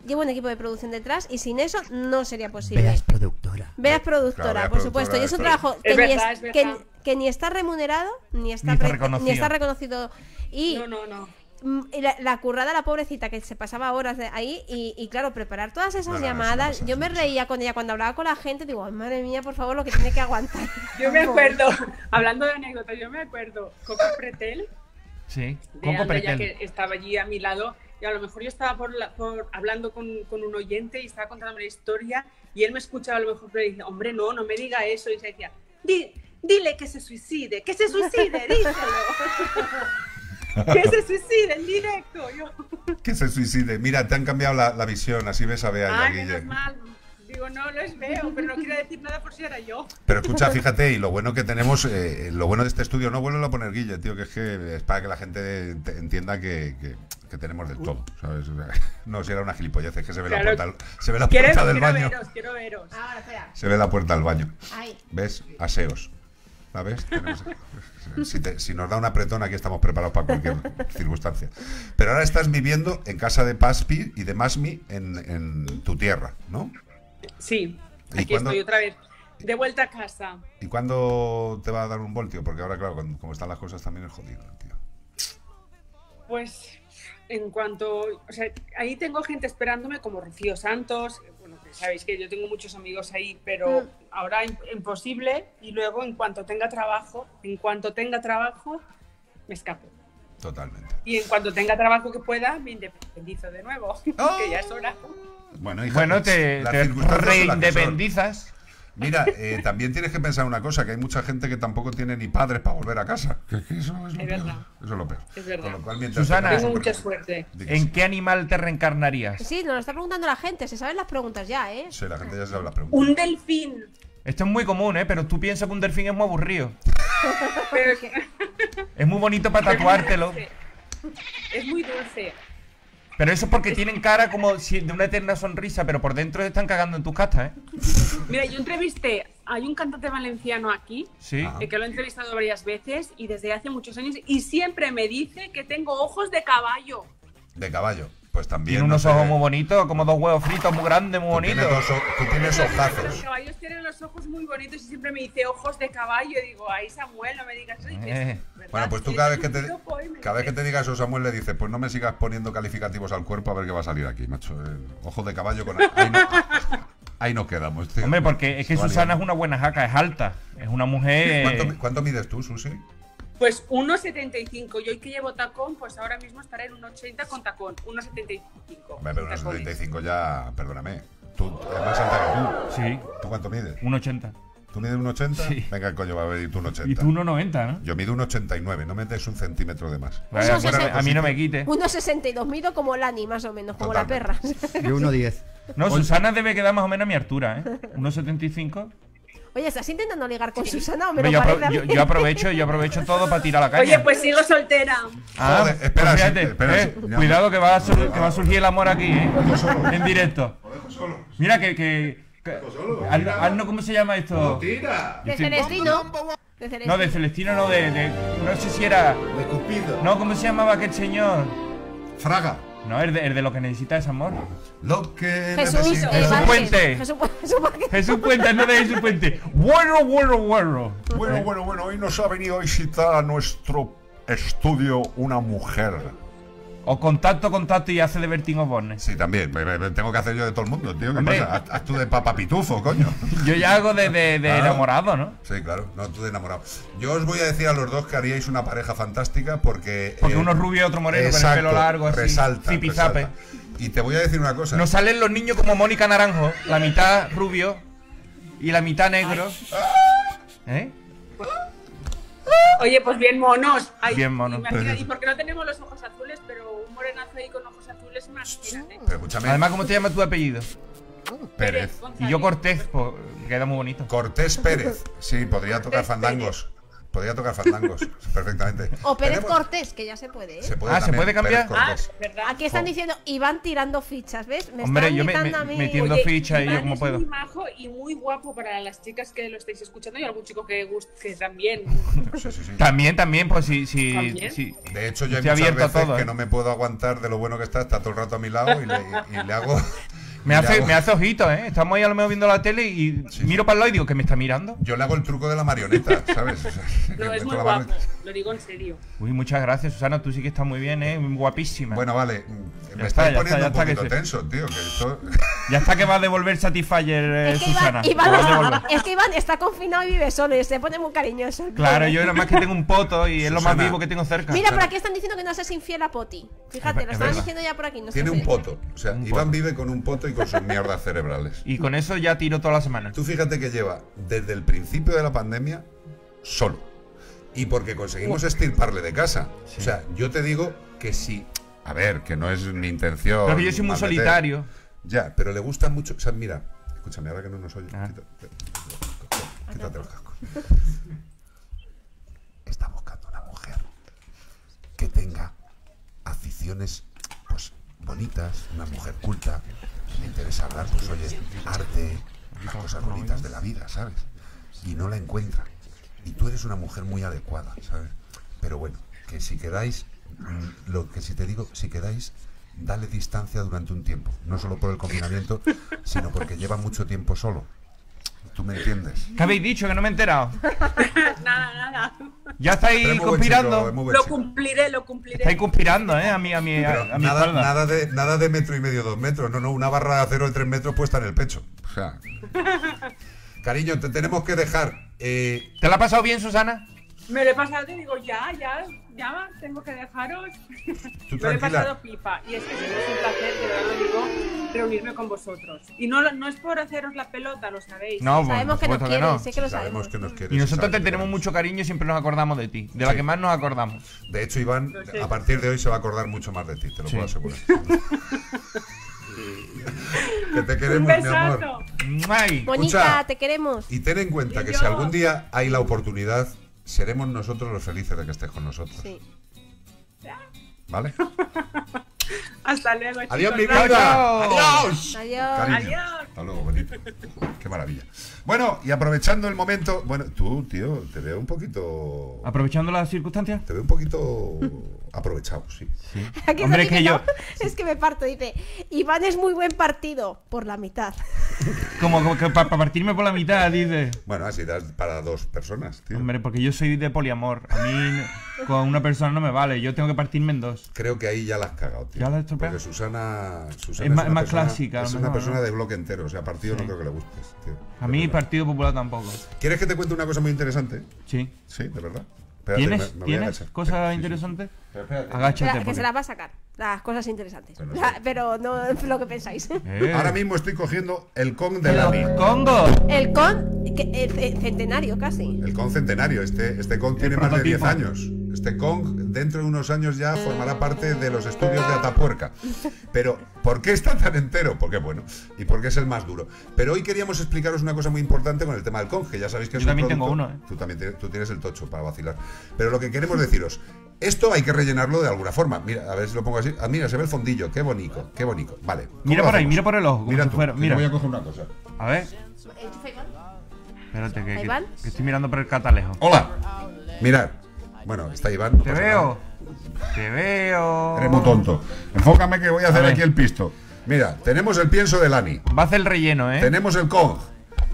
lleva un equipo de producción detrás y sin eso no sería posible. Veas productora. Veas productora, Claro, por supuesto. Y es un trabajo que, ni verdad, es- es que- ni está remunerado, ni está, Ni está pre- reconocido. ni está reconocido. Y No, no, no. Mm, y La, la currada, la pobrecita, que se pasaba horas de ahí y, y, claro, preparar todas esas No, no, no, llamadas. no yo me reía con ella cuando hablaba con la gente, digo, "Ay, madre mía, por favor, lo que tiene que aguantar. Yo me acuerdo, hablando de anécdotas, yo me acuerdo, Coco Pretel, Sí, Coco Pretel. que estaba allí a mi lado, y a lo mejor yo estaba por, la- por hablando con, con un oyente y estaba contándome la historia, y él me escuchaba a lo mejor, pero dice, hombre, no, no me diga eso, y se decía, "Di- dile que se suicide, que se suicide, díselo. Que se suicide en directo. Yo, Que se suicide. Mira, te han cambiado la, la visión, así ves a Bea y a ay, Guille. menos mal. Digo, no los veo, pero no quiero decir nada por si era yo. Pero escucha, fíjate, y lo bueno que tenemos, eh, lo bueno de este estudio, no vuelvo a poner Guille, tío, que es que es para que la gente te- entienda que, que- que tenemos del todo, no, si era una gilipollez, es que se ve la puerta, se ve la Quiero, puerta del quiero baño. veros, quiero veros. Ahora, espera. Se ve la puerta del baño. Ahí. ¿Ves? Aseos. Tenemos- Si, te- si nos da un apretón, aquí estamos preparados para cualquier circunstancia. Pero ahora estás viviendo en casa de Paspi y de Masmi en, en tu tierra, ¿no? Sí, ¿Y aquí estoy otra vez. De vuelta a casa. ¿Y cuándo te va a dar un voltio? Porque ahora, claro, cuando- como están las cosas también es jodido, tío. Pues en cuanto, o sea, ahí tengo gente esperándome como Rocío Santos, sabéis que yo tengo muchos amigos ahí, pero Mm. ahora im- imposible y luego en cuanto tenga trabajo, en cuanto tenga trabajo, me escapo. Totalmente. Y en cuanto tenga trabajo que pueda, me independizo de nuevo, que ya es hora. Bueno, hija, Bueno, te, las te son. reindependizas. Mira, eh, también tienes que pensar una cosa, que hay mucha gente que tampoco tiene ni padres para volver a casa. Que, que eso es lo Es peor. verdad. Eso es lo peor. Es verdad. Con lo cual, mientras Susana. Tengo mucha suerte. ¿En qué animal te reencarnarías? Sí, nos lo está preguntando la gente, se saben las preguntas ya, ¿eh? Sí, la gente ya sabe la pregunta. Un delfín. Esto es muy común, ¿eh? Pero tú piensas que un delfín es muy aburrido. Pero Es muy bonito para tatuártelo. es muy dulce. Pero eso es porque tienen cara como si de una eterna sonrisa, pero por dentro se están cagando en tus castas, ¿eh? Mira, yo entrevisté, hay un cantante valenciano aquí, Sí. Eh, que lo he entrevistado varias veces y desde hace muchos años, y siempre me dice que tengo ojos de caballo. De caballo. Pues también. Tiene unos no sé, ojos muy bonitos, como dos huevos fritos muy grandes, muy bonitos. tú tienes Los ojazos. caballos tienen los ojos muy bonitos y siempre me dice ojos de caballo. Y digo, ay Samuel, no me digas eso. Dices, Eh. "¿Verdad? Bueno, pues tú Sí, cada vez que te, un piropo", y me cada vez que te diga eso, Samuel le dice, pues no me sigas poniendo calificativos al cuerpo a ver qué va a salir aquí, macho. Eh, ojos de caballo con... Ahí, no, ahí nos quedamos, tío. Hombre, porque es que Susana es una buena jaca, es alta. Es una mujer. ¿Cuánto, cuánto mides tú, Susi? Pues 1,75. Yo hoy que llevo tacón, pues ahora mismo estaré en 1,80 con tacón. 1,75. Hombre, pero unos Tacones. 75 ya, perdóname. Tú eres más alta que tú. Sí, ¿Tú cuánto mides? un 80. ¿Tú mides un 80? Sí. Venga, coño, va a venir tú un 80. Y tú 1,90, ¿no? Yo mido un 89, no me des un centímetro de más. Vaya, Eso bueno, a mí no me quite. Unos 62 mido como Lani, más o menos, como la perra. Totalmente. Yo 1.10. No, Susana debe quedar más o menos a mi altura, ¿eh? 1,75. Oye, ¿estás intentando ligar con Susana o me lo yo, apro- yo- aprovecho, yo aprovecho todo para tirar a la calle. Oye, pues sigo soltera. Ah, Joder, espera, pues fíjate, espera, eh, cuidado que va, a sur- que va a surgir el amor aquí, ¿eh? En directo. Mira que... hazlo- ¿Cómo se llama esto? ¡Tira! De Celestino. De Celestino. No, de Celestino, no, de, de- No sé si era... De Cupido. No, ¿cómo se llamaba aquel señor? Fraga. No, el de, el de lo que necesita es amor. Lo que Jesús, Jesús. Puente. Jesús Puente, no de Jesús Puente. Bueno, bueno, bueno. Bueno, bueno, bueno, hoy nos ha venido a visitar a nuestro estudio una mujer. O contacto, contacto y hace de Bertín Osborne. Sí, también. me- me- me tengo que hacer yo de todo el mundo, tío. ¿Qué Hombre. pasa? Haz- Haz tú de papapitufo, coño. Yo ya hago de, de- de Claro. enamorado, ¿no? Sí, claro. No, tú de enamorado. Yo os voy a decir a los dos que haríais una pareja fantástica porque... Porque eh, uno es rubio y otro moreno, con el exacto, pelo largo, así, Resalta. Y te voy a decir una cosa. Nos salen los niños como Mónica Naranjo, la mitad rubio y la mitad negro. ¿Eh? Oye, pues bien monos. Ay, Bien monos. imagina, y porque no tenemos los ojos azules, pero un morenazo ahí con ojos azules, una imagínate. Pero escúchame, Además, ¿cómo te llamas tu apellido? Pérez. Y yo Cortés, pues, queda muy bonito. Cortés Pérez. Sí, podría tocar fandangos. Podría tocar fandangos perfectamente. O Pérez Tenemos- Cortés, que ya se puede, ¿eh? Se puede Ah, ¿se puede cambiar? Ah. Aquí están diciendo, y van tirando fichas, ¿ves? Me Hombre, están yo me- me- a mí. metiendo Oye, ficha y yo Iván como es puedo. muy majo y muy guapo para las chicas que lo estáis escuchando y algún chico que, que también. Sí, sí, sí. También, también, pues sí, sí, ¿También? sí. De hecho, yo hay muchas veces todo, que ¿eh? no me puedo aguantar de lo bueno que está, está todo el rato a mi lado y le, y le hago. Me hace, hago- me hace ojito, ¿eh? Estamos ahí a lo mejor viendo la tele y Sí, miro sí. para el lado y digo que me está mirando. Yo le hago el truco de la marioneta, ¿sabes? O sea, que No, es muy guapo. Lo digo en serio. Uy, muchas gracias, Susana. Tú sí que estás muy bien, ¿eh? Guapísima. Bueno, vale. Me está, estáis ya poniendo está, ya un está, que poquito se- tenso, tío. Que esto... Ya está que va a devolver Satisfyer, eh, Es que, Susana. Iván, Iván es que Iván está confinado y vive solo y se pone muy cariñoso. Claro, yo nada más que tengo un poto y es lo más Susana. vivo que tengo cerca. Mira, por aquí están diciendo que no seas infiel a Poti. Fíjate, Es lo ver- estaban es verdad. diciendo ya por aquí. No Tiene un poto. O sea, Un Iván vive con un poto y con sus mierdas cerebrales. Y con eso ya tiro toda la semana. Tú fíjate que lleva desde el principio de la pandemia solo. Y porque conseguimos estirparle de casa. O sea, yo te digo que sí. A ver, que no es mi intención. Pero que yo soy muy solitario. Ya, pero le gusta mucho. O sea, mira, escúchame, ahora que no nos oye. Ah. quítate- Quítate los cascos. Está buscando una mujer que tenga aficiones pues bonitas, una mujer culta, que le interesa hablar, pues oye, arte, las cosas bonitas de la vida, ¿sabes? Y no la encuentra. Y tú eres una mujer muy adecuada, ¿sabes? Pero bueno, que si quedáis, mm, lo que si te digo, si quedáis, dale distancia durante un tiempo. No solo por el confinamiento, sino porque lleva mucho tiempo solo. ¿Tú me entiendes? ¿Qué habéis dicho? Que no me he enterado. Nada, nada. Ya estáis conspirando. chico, Lo cumpliré, lo cumpliré. Estáis conspirando, ¿eh? A mi, a mi, Pero a, a mi nada, espalda. nada, de, nada de metro y medio, dos metros. No, no, una barra de acero de tres metros puesta en el pecho. O sea. Cariño, te tenemos que dejar. Eh, ¿Te la ha pasado bien, Susana? Me lo he pasado y digo, ya, ya, ya, tengo que dejaros. Tú Me lo he pasado pipa. Y es que siempre es un placer, de verdad lo digo, reunirme con vosotros. Y no, no es por haceros la pelota, lo sabéis. No, Sabemos que nos supuesto que quieres, no. sé que lo sabemos sabemos. que nos quieres. Y nosotros te tenemos mucho cariño y siempre nos acordamos de ti. De la que más nos acordamos. De hecho, Iván, sé. a partir de hoy se va a acordar mucho más de ti, te lo Sí. puedo asegurar. que te Un queremos, mi amor. Bonita, Escucha. te queremos. Y ten en cuenta Y que yo. si algún día hay la oportunidad, seremos nosotros los felices de que estés con nosotros. Sí. ¿Vale? Hasta luego, chicos. Adiós, mi vida. Adiós. Adiós. Cariño. Adiós. Hasta luego, bonito. Qué maravilla. Bueno, y aprovechando el momento, bueno, tú, tío, te veo un poquito. Aprovechando las circunstancias. Te veo un poquito aprovechado, sí. Aquí Hombre, está que yo- Es que me parto, dice. Iván es muy buen partido. Por la mitad. Como, como que para partirme por la mitad, dice. Bueno, así das para dos personas, tío. Hombre, porque yo soy de poliamor. A mí con una persona no me vale. Yo tengo que partirme en dos. Creo que ahí ya la has cagado, tío. ¿Ya la estropeado? Porque Susana, Susana Es es más persona- clásica, Es una persona ¿no? de bloque entero, o sea, partido no creo que le gustes, tío. A mí verdad. Partido Popular tampoco. ¿Quieres que te cuente una cosa muy interesante? Sí. Sí, de verdad. Espérate, ¿Tienes, me- me ¿tienes cosas Sí, sí, sí. interesantes? Pero espérate. Agáchate. Espera, que se las va a sacar. Las cosas interesantes. Pero La-. Pero no es lo que pensáis. Eh. Ahora mismo estoy cogiendo el con de ¡El Lani. Congo! El con, que, centenario casi. El con centenario. Este, este con tiene más de 10 años. Este con dentro de unos años ya formará parte de los estudios de Atapuerca. Pero, ¿por qué está tan entero? Porque bueno, y porque es el más duro. Pero hoy queríamos explicaros una cosa muy importante con el tema del con, que ya sabéis que es Yo un también tengo uno, ¿eh? Tú también tienes, tú tienes el tocho para vacilar. Pero lo que queremos deciros, esto hay que rellenarlo de alguna forma. Mira, a ver si lo pongo así. Ah, mira, se ve el fondillo. Qué bonito, qué bonito. Vale. ¿cómo Mira por ahí, mira por el ojo, Mira si tú, fuera- que mira. Voy a coger una cosa. A ver, espérate, que, que estoy mirando por el catalejo. Hola. Mirad. Bueno, está Iván. no Te veo. Te veo. Eres muy tonto. Enfócame que voy a hacer aquí el pisto. Mira, tenemos el pienso de Lani, Va a hacer el relleno, ¿eh? tenemos el Kong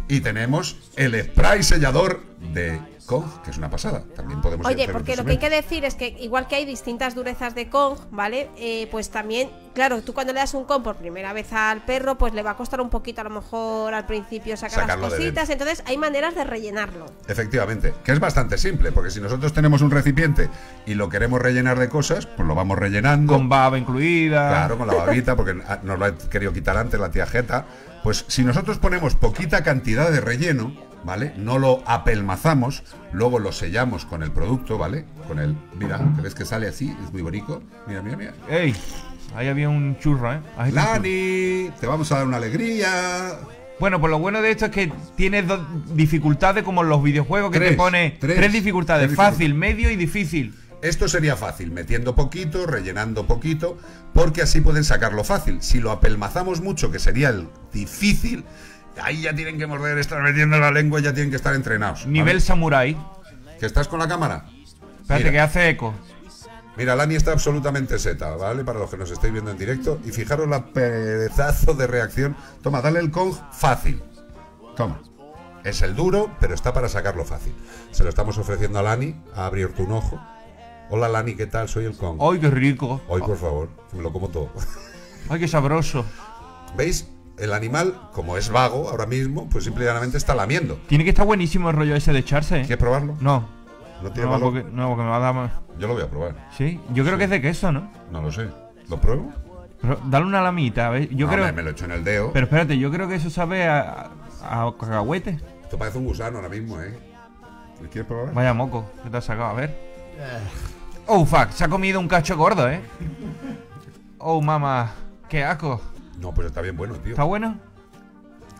y tenemos el spray sellador de Kong, que es una pasada. También podemos Oye, porque lo que hay que decir es que igual que hay distintas durezas de Kong, ¿vale? Eh, pues también, claro, tú cuando le das un Kong por primera vez al perro, pues le va a costar un poquito a lo mejor al principio sacar Sacarlo las de cositas, entonces hay maneras de rellenarlo. Efectivamente, que es bastante simple, porque si nosotros tenemos un recipiente y lo queremos rellenar de cosas, pues lo vamos rellenando. Con baba incluida. Claro, con la babita, porque nos lo ha querido quitar antes la tía Jeta. Pues si nosotros ponemos poquita cantidad de relleno, ¿vale? No lo apelmazamos, luego lo sellamos con el producto, ¿vale? Con el. Mira, que ves que sale así, es muy bonito. Mira, mira, mira. ¡Ey! Ahí había un churro, ¿eh? Ahí churro. Lani, te vamos a dar una alegría. Bueno, pues lo bueno de esto es que tienes dos dificultades como en los videojuegos que Tres, te pone tres, tres, dificultades, tres fácil, medio y difícil. Esto sería fácil, metiendo poquito, rellenando poquito, porque así pueden sacarlo fácil. Si lo apelmazamos mucho, que sería el difícil, ahí ya tienen que morder, estar metiendo la lengua, ya tienen que estar entrenados. Nivel samurai. ¿Que estás con la cámara? Espérate, Mira. que hace eco. Mira, Lani está absolutamente seta, ¿vale? Para los que nos estéis viendo en directo. Y fijaros la pedazo de reacción. Toma, dale el Kong fácil. Toma. Es el duro, pero está para sacarlo fácil. Se lo estamos ofreciendo a Lani. Ha abierto un ojo. Hola Lani, ¿qué tal? Soy el Kong. ¡Ay, qué rico! Hoy, por favor, que me lo como todo. ¡Ay, qué sabroso! ¿Veis? El animal, como es vago ahora mismo, pues simplemente está lamiendo. Tiene que estar buenísimo el rollo ese de echarse, ¿eh? ¿Quieres probarlo? No. ¿No tiene No valor? porque, no, porque me va a dar más. Yo lo voy a probar. Sí, yo creo que es de queso, ¿no? No lo sé. ¿Lo pruebo? Pero dale una lamita, a ver. Yo No, creo. me, me lo echo en el dedo. Pero espérate, yo creo que eso sabe a, a, a cacahuete. Esto parece un gusano ahora mismo, ¿eh? ¿Quieres probar? Vaya moco, ¿qué te has sacado? A ver. Oh, fuck, se ha comido un cacho gordo, ¿eh? Oh, mamá, qué asco. No, pues está bien bueno, tío. ¿Está bueno?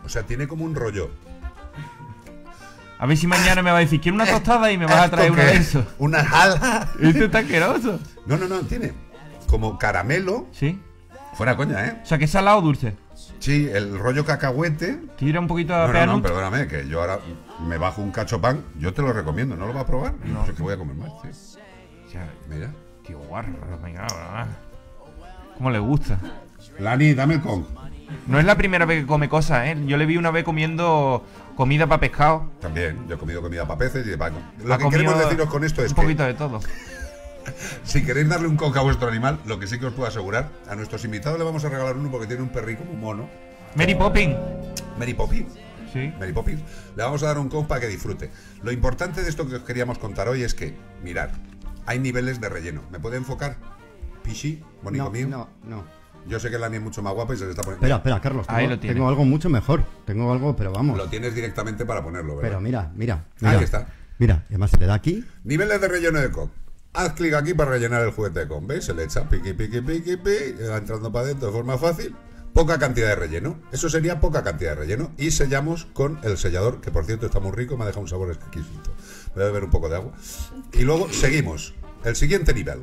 O sea, tiene como un rollo. A ver si mañana me va a decir, quiero una tostada y me vas a ¿Esto traer uno qué de es? esos. Una jala. Este está asqueroso. No, no, no, tiene como caramelo. ¿Sí? Fuera coña, ¿eh? O sea, que es salado dulce. Sí, el rollo cacahuete. Tira un poquito a No, no, no, perdóname, que yo ahora me bajo un cacho pan. Yo te lo recomiendo, ¿no lo vas a probar? No. Yo que voy a comer más, sí. O sea, Mira. Tío, guarro, venga. ¿Cómo le gusta? Lani, dame el con. No es la primera vez que come cosas, ¿eh? Yo le vi una vez comiendo comida para pescado. También, yo he comido comida para peces y de. Lo Ha que queremos deciros con esto es Un que poquito de todo. si queréis darle un coca a vuestro animal, lo que sí que os puedo asegurar, a nuestros invitados le vamos a regalar uno porque tiene un perrico muy mono. Mary Poppins. Mary Poppins. Sí. Mary Poppins. Le vamos a dar un con para que disfrute. Lo importante de esto que os queríamos contar hoy es que, mirad, hay niveles de relleno. ¿Me puede enfocar? Pichi, bonito No, mío. no, no. Yo sé que la mía es mucho más guapa y se le está poniendo. Espera, espera, Carlos. Ahí Tengo, lo tiene. tengo algo mucho mejor. Tengo algo, pero vamos. Lo tienes directamente para ponerlo, ¿verdad? Pero mira, mira. Ahí mira. está. Mira, y además se le da aquí. Niveles de relleno de con. Haz clic aquí para rellenar el juguete de con. ¿Veis? Se le echa piqui, piqui, piqui, piqui, va entrando para adentro de forma fácil. Poca cantidad de relleno. Eso sería poca cantidad de relleno. Y sellamos con el sellador, que por cierto está muy rico, me ha dejado un sabor exquisito. Voy a beber un poco de agua. Y luego seguimos. El siguiente nivel.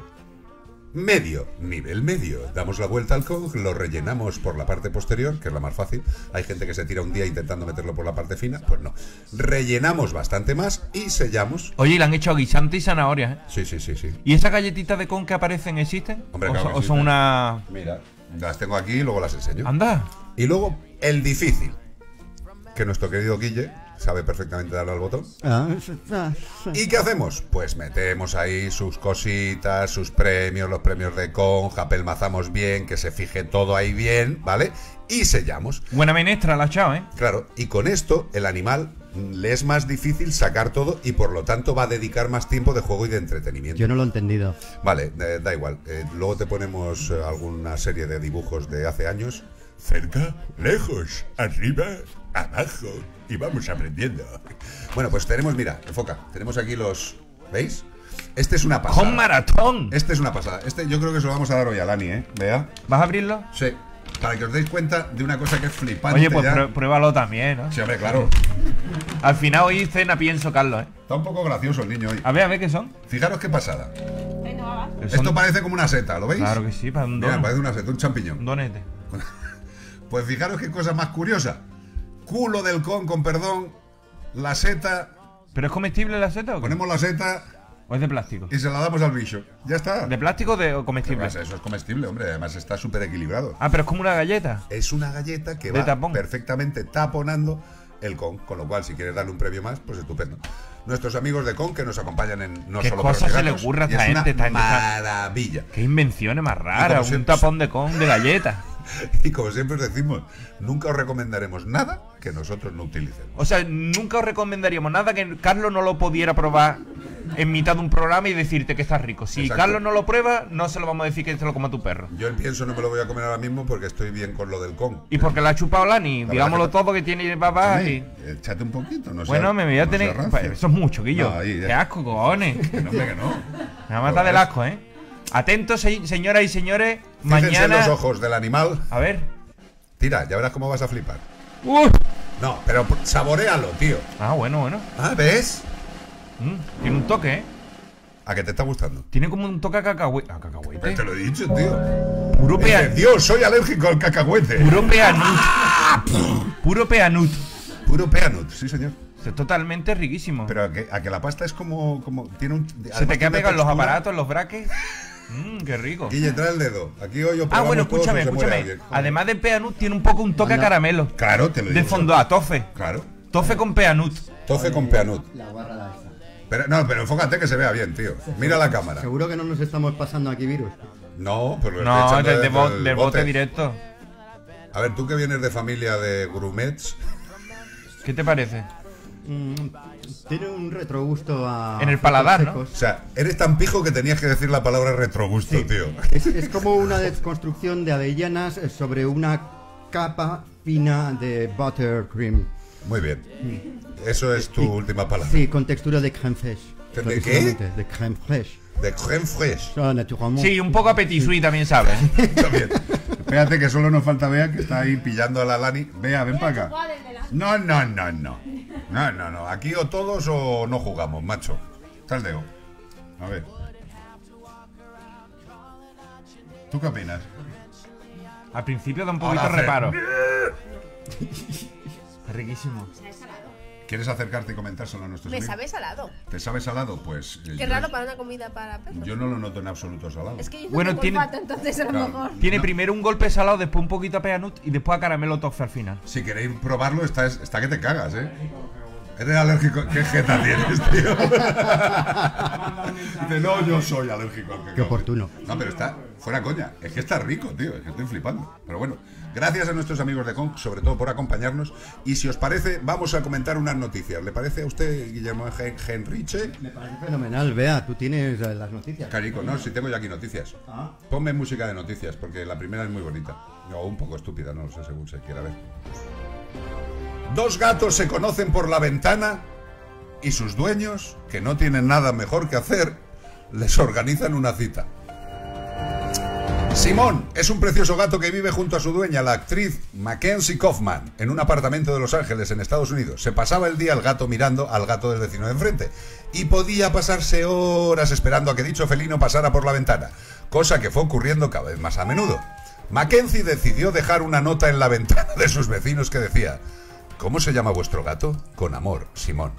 Medio, nivel medio. Damos la vuelta al con, lo rellenamos por la parte posterior, que es la más fácil. Hay gente que se tira un día intentando meterlo por la parte fina. Pues no. Rellenamos bastante más y sellamos. Oye, y le han hecho guisante y zanahoria, ¿eh? Sí, sí, sí, sí. ¿Y esas galletitas de con que aparecen existen? Hombre, ¿O, claro son- que o son una. Mira, las tengo aquí y luego las enseño. Anda. Y luego el difícil. Que nuestro querido Guille sabe perfectamente darle al botón. Ah. ¿Y qué hacemos? Pues metemos ahí sus cositas, sus premios, los premios de conja, pelmazamos bien, que se fije todo ahí bien, ¿vale? Y sellamos. Buena menestra la ha echado, ¿eh? Claro, y con esto el animal le es más difícil sacar todo y por lo tanto va a dedicar más tiempo de juego y de entretenimiento. Yo no lo he entendido. Vale, eh, da igual. Eh, luego te ponemos eh, alguna serie de dibujos de hace años. Cerca, lejos, arriba, abajo. Y vamos aprendiendo. Bueno, pues tenemos, mira, enfoca. Tenemos aquí los. ¿Veis? Este es una pasada. ¡Con maratón! Este es una pasada. Este yo creo que se lo vamos a dar hoy a Lani, ¿eh? Vea. ¿Vas a abrirlo? Sí. Para que os deis cuenta de una cosa que es flipante. Oye, pues ya. prue- pruébalo también, ¿no? Sí, hombre, claro. Al final hoy cena pienso, Carlos, ¿eh? Está un poco gracioso el niño hoy. A ver, a ver qué son. Fijaros qué pasada. Son- Esto parece como una seta, ¿lo veis? Claro que sí, para un Mira, dono. parece una seta, un champiñón. Un donete. Pues fijaros qué cosa más curiosa. Culo del con, con perdón, la seta, ¿Pero es comestible la seta o qué? ponemos la seta ¿O es de plástico? y se la damos al bicho. Ya está. ¿De plástico de o ¿Qué comestible? Eso es comestible, hombre. Además está súper equilibrado. Ah, pero es como una galleta. Es una galleta que De va tapón. perfectamente taponando el con. Con lo cual, si quieres darle un premio más, pues estupendo. Nuestros amigos de con que nos acompañan en No ¿Qué Solo cosas se le ocurre a esta gente? Esta maravilla. Qué invenciones más raras. Un tapón de con de galleta. Y como siempre os decimos, nunca os recomendaremos nada que nosotros no utilicemos. O sea, nunca os recomendaríamos nada que Carlos no lo pudiera probar en mitad de un programa y decirte que está rico. Si Exacto. Carlos no lo prueba, no se lo vamos a decir que se lo coma tu perro. Yo el pienso no me lo voy a comer ahora mismo porque estoy bien con lo del con. Y porque la ha chupado Lani, digámoslo que- todo que tiene babá y... Échate un poquito, no sea- Bueno, me voy a no tener... rancio. Eso es mucho, Guillo. No, ahí. Qué asco, cojones. Que no, hombre, que no. Me va a matar del asco, ¿eh? Atentos, se- señoras y señores. Fíjense Mañana... en los ojos del animal. A ver. Tira, ya verás cómo vas a flipar. No, pero saborealo, tío. Ah, bueno, bueno. Ah, ¿ves? Mm, tiene un toque, ¿eh? ¿A que te está gustando? Tiene como un toque a cacahuete. ¿A cacahuete? Te lo he dicho, tío. Puro, Dice, pea... Dios, soy alérgico al cacahuete. Puro peanut. Puro peanut. Puro peanut, sí, señor. Es totalmente riquísimo. Pero a que, a que la pasta es como. como tiene un, Se te queda pegado en los aparatos los braques. Mmm, qué rico. Guille, trae el dedo. Aquí hoy os Ah, bueno, escúchame, escúchame. Además de peanut, tiene un poco un toque a caramelo. Claro, te lo he De fondo a tofe. Claro. Tofe con peanut. Tofe con peanut. La guarra esa. Pero, no, pero enfócate que se vea bien, tío. Mira la cámara. Seguro que no nos estamos pasando aquí virus. No, pero No, del, de del del bote directo. A ver, tú que vienes de familia de grumets, ¿Qué te parece? Mm, tiene un retrogusto a. En el paladar, ¿no? o sea, eres tan pijo que tenías que decir la palabra retrogusto, tío. Es, es como una desconstrucción de avellanas eh, sobre una capa fina de buttercream. Muy bien. Eso es tu última palabra. Sí, con textura de crème fraîche. ¿De tradicionalmente, De crème fraîche. De crème fraîche. Sí, un poco a petit suisse también sabe. También. Espérate que solo nos falta Bea, que está ahí pillando a la Lani. Bea, ven para acá. No, no, no, no. No, no, no. Aquí o todos o no jugamos, macho. Dedo. A ver. ¿Tú qué opinas? Al principio da un poquito hace- reparo. Riquísimo. ¿Quieres acercarte y comentárselo a nuestros Me amigos? sabe salado. ¿Te sabe salado? Pues. eh, Qué yo- raro para una comida para perros. Yo no lo noto en absoluto salado. Es que yo no Bueno, tengo tiene- entonces a lo Claro. mejor. Tiene No. primero un golpe salado, después un poquito a peanut y después a caramelo tofe al final. Si queréis probarlo, está, está que te cagas, ¿eh? ¿Eres alérgico? ¿Qué jeta tienes, tío? Dice, no, yo soy alérgico al cacao. Qué oportuno. No, pero está, fuera coña. Es que está rico, tío. Es que estoy flipando. Pero bueno, gracias a nuestros amigos de Conk, sobre todo por acompañarnos. Y si os parece, vamos a comentar unas noticias. ¿Le parece a usted, Guillermo Henriche? Me parece fenomenal. Vea, tú tienes las noticias. Carico, no, si tengo yo aquí noticias. Ah. Ponme música de noticias, porque la primera es muy bonita. O un poco estúpida, no lo sé, según se quiera ver. Dos gatos se conocen por la ventana y sus dueños, que no tienen nada mejor que hacer, les organizan una cita. Simón es un precioso gato que vive junto a su dueña, la actriz Mackenzie Kaufman, en un apartamento de Los Ángeles, en Estados Unidos. Se pasaba el día el gato mirando al gato del vecino de enfrente y podía pasarse horas esperando a que dicho felino pasara por la ventana, cosa que fue ocurriendo cada vez más a menudo. Mackenzie decidió dejar una nota en la ventana de sus vecinos que decía, ¿Cómo se llama vuestro gato? Con amor, Simón.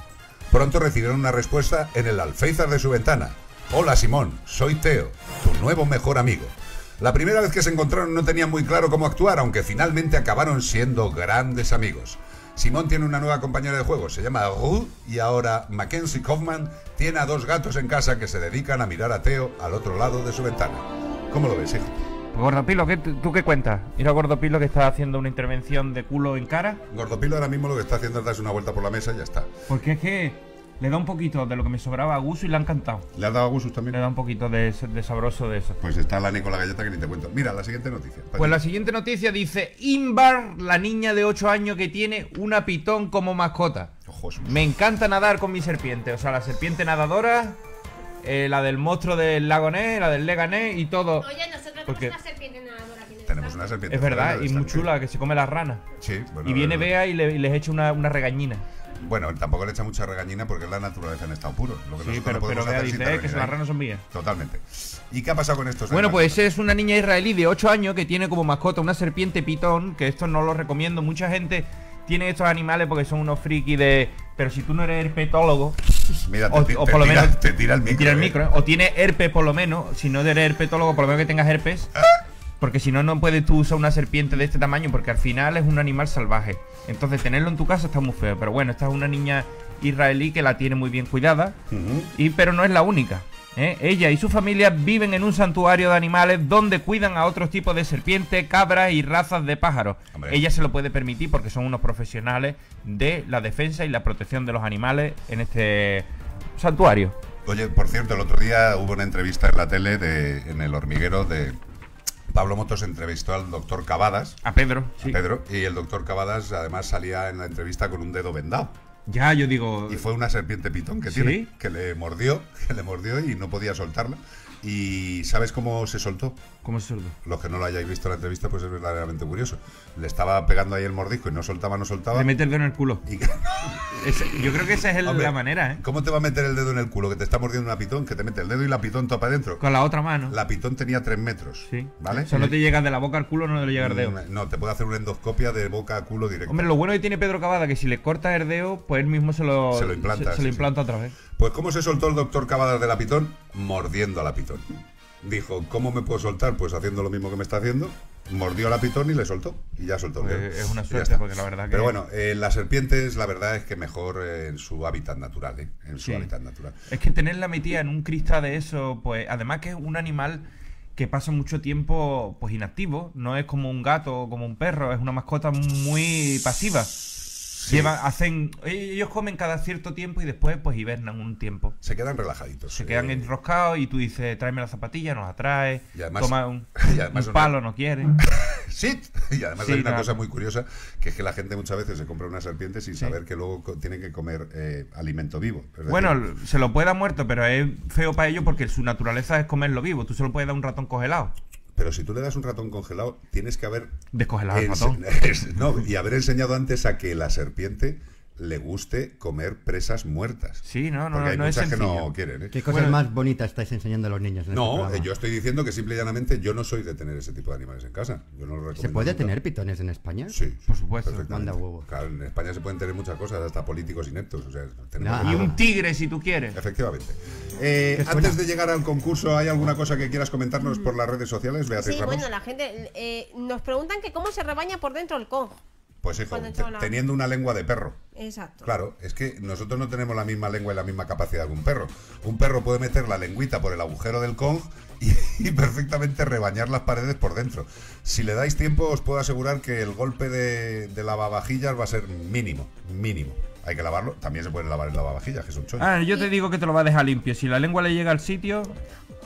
Pronto recibieron una respuesta en el alféizar de su ventana. Hola Simón, soy Teo, tu nuevo mejor amigo. La primera vez que se encontraron no tenían muy claro cómo actuar, aunque finalmente acabaron siendo grandes amigos. Simón tiene una nueva compañera de juego, se llama Ruth, y ahora Mackenzie Kaufman tiene a dos gatos en casa que se dedican a mirar a Teo al otro lado de su ventana. ¿Cómo lo ves, hijo? Gordopilo, ¿qué, ¿tú qué cuentas? Mira Gordopilo que está haciendo una intervención de culo en cara. Gordopilo ahora mismo lo que está haciendo es darse una vuelta por la mesa y ya está. Porque es que le da un poquito de lo que me sobraba a Gusu y le ha encantado. ¿Le has dado a Gusus Le también? da un poquito de, de sabroso de eso. Pues está la con la galleta que ni te cuento. Mira, la siguiente noticia. Pues la siguiente noticia dice: Inbar, la niña de 8 años que tiene una pitón como mascota. Ojos. Me encanta nadar con mi serpiente. O sea, la serpiente nadadora, eh, la del monstruo del lago Ness, la del Leganés y todo. Oye, nosotros Porque- tenemos una serpiente nadadora aquí en el Tenemos una serpiente. Es verdad, y muy chula, que se come las ranas. Sí, bueno, Y viene Bea y, le- y les echa una, una regañina. Bueno, tampoco le echa mucha regañina porque es la naturaleza en estado puro. Lo que Sí, pero, no pero hacer dice eh, que las ranas son mías. Totalmente. ¿Y qué ha pasado con estos Bueno, animales? pues es una niña israelí de 8 años que tiene como mascota una serpiente pitón, que esto no lo recomiendo. Mucha gente tiene estos animales porque son unos frikis de... Pero si tú no eres herpetólogo, Mira, te, o, te por lo tira, menos... te tira el micro. tira el eh. micro, ¿eh? O tienes herpes por lo menos, si no eres herpetólogo, por lo menos que tengas herpes. Porque si no, no puedes tú usar una serpiente de este tamaño porque al final es un animal salvaje. Entonces tenerlo en tu casa está muy feo. Pero bueno, esta es una niña israelí que la tiene muy bien cuidada. Y, pero no es la única. ¿eh? Ella y su familia viven en un santuario de animales donde cuidan a otros tipos de serpientes, cabras y razas de pájaros. Hombre. Ella se lo puede permitir porque son unos profesionales de la defensa y la protección de los animales en este santuario. Oye, por cierto, el otro día hubo una entrevista en la tele de, en el hormiguero de Pablo Motos entrevistó al doctor Cavadas, A Pedro, a sí. Pedro, y el doctor Cavadas además salía en la entrevista con un dedo vendado. Ya, yo digo. Y fue una serpiente pitón que ¿Sí? tiene, que le mordió, que le mordió y no podía soltarla. ¿Y sabes cómo se soltó? ¿Cómo es sordo? Los que no lo hayáis visto en la entrevista, pues es verdaderamente curioso. Le estaba pegando ahí el mordisco y no soltaba, no soltaba. Le mete el dedo en el culo. Y- yo creo que esa es el- Hombre, la manera, ¿eh? ¿Cómo te va a meter el dedo en el culo que te está mordiendo una pitón? Que te mete el dedo y la pitón topa adentro. Con la otra mano. La pitón tenía tres metros. Sí. ¿Vale? Solo te llega de la boca al culo, no le llega el dedo. No, te puede hacer una endoscopia de boca a culo directo. Hombre, lo bueno que tiene Pedro Cavada que si le corta el dedo, pues él mismo se lo, Se lo implanta, se- se lo sí, implanta otra vez. Pues ¿cómo se soltó el doctor Cavadas de la pitón? Mordiendo a la pitón. Dijo, ¿cómo me puedo soltar? Pues haciendo lo mismo que me está haciendo. Mordió a la pitón y le soltó. Y ya soltó el Pues es una suerte, porque la verdad que- Pero bueno, eh, las serpientes, la verdad es que mejor eh, en su hábitat natural, ¿eh? En su Sí. hábitat natural. Es que tenerla metida en un cristal de eso, pues además que es un animal que pasa mucho tiempo pues inactivo, no es como un gato o como un perro, es una mascota muy pasiva. Llevan, hacen, ellos comen cada cierto tiempo y después pues hibernan un tiempo. Se quedan relajaditos. Se eh, quedan enroscados y tú dices, tráeme la zapatilla, nos la trae, Y además- toma un, y además un una- palo, no quiere. Sí, y además Sí, hay una cosa muy curiosa, que es que la gente muchas veces se compra una serpiente sin saber que luego tienen que comer eh, alimento vivo. Es decir, Bueno, se lo puede dar muerto, pero es feo para ellos porque su naturaleza es comerlo vivo. Tú se lo puedes dar un ratón congelado. Pero si tú le das un ratón congelado, tienes que haber... Descongelado el ratón. no, y haber enseñado antes a que la serpiente le guste comer presas muertas. Sí, no, no, Porque hay no es muchas que no quieren, ¿eh? ¿Qué cosas Bueno. más bonitas estáis enseñando a los niños? en este No, yo estoy diciendo que simple y llanamente yo no soy de tener ese tipo de animales en casa. Yo no lo recomiendo. ¿Se puede nunca. tener pitones en España? Sí, Por supuesto. Manda huevo. Claro, en España se pueden tener muchas cosas, hasta políticos ineptos. O sea, tenemos Nah. Y un tigre si tú quieres. Efectivamente. Eh, antes de llegar al concurso, ¿hay alguna cosa que quieras comentarnos por las redes sociales, Beatriz Sí, Ramos? bueno, la gente eh, nos preguntan que cómo se rebaña por dentro el Kong. Pues hijo, teniendo una lengua de perro. Exacto. Claro, es que nosotros no tenemos la misma lengua y la misma capacidad que un perro. Un perro puede meter la lengüita por el agujero del Kong y, y perfectamente rebañar las paredes por dentro. Si le dais tiempo, os puedo asegurar que el golpe de, de lavavajillas va a ser mínimo, mínimo. Hay que lavarlo, también se puede lavar el lavavajillas, que es un chollo. Ah, yo te digo que te lo va a dejar limpio. Si la lengua le llega al sitio,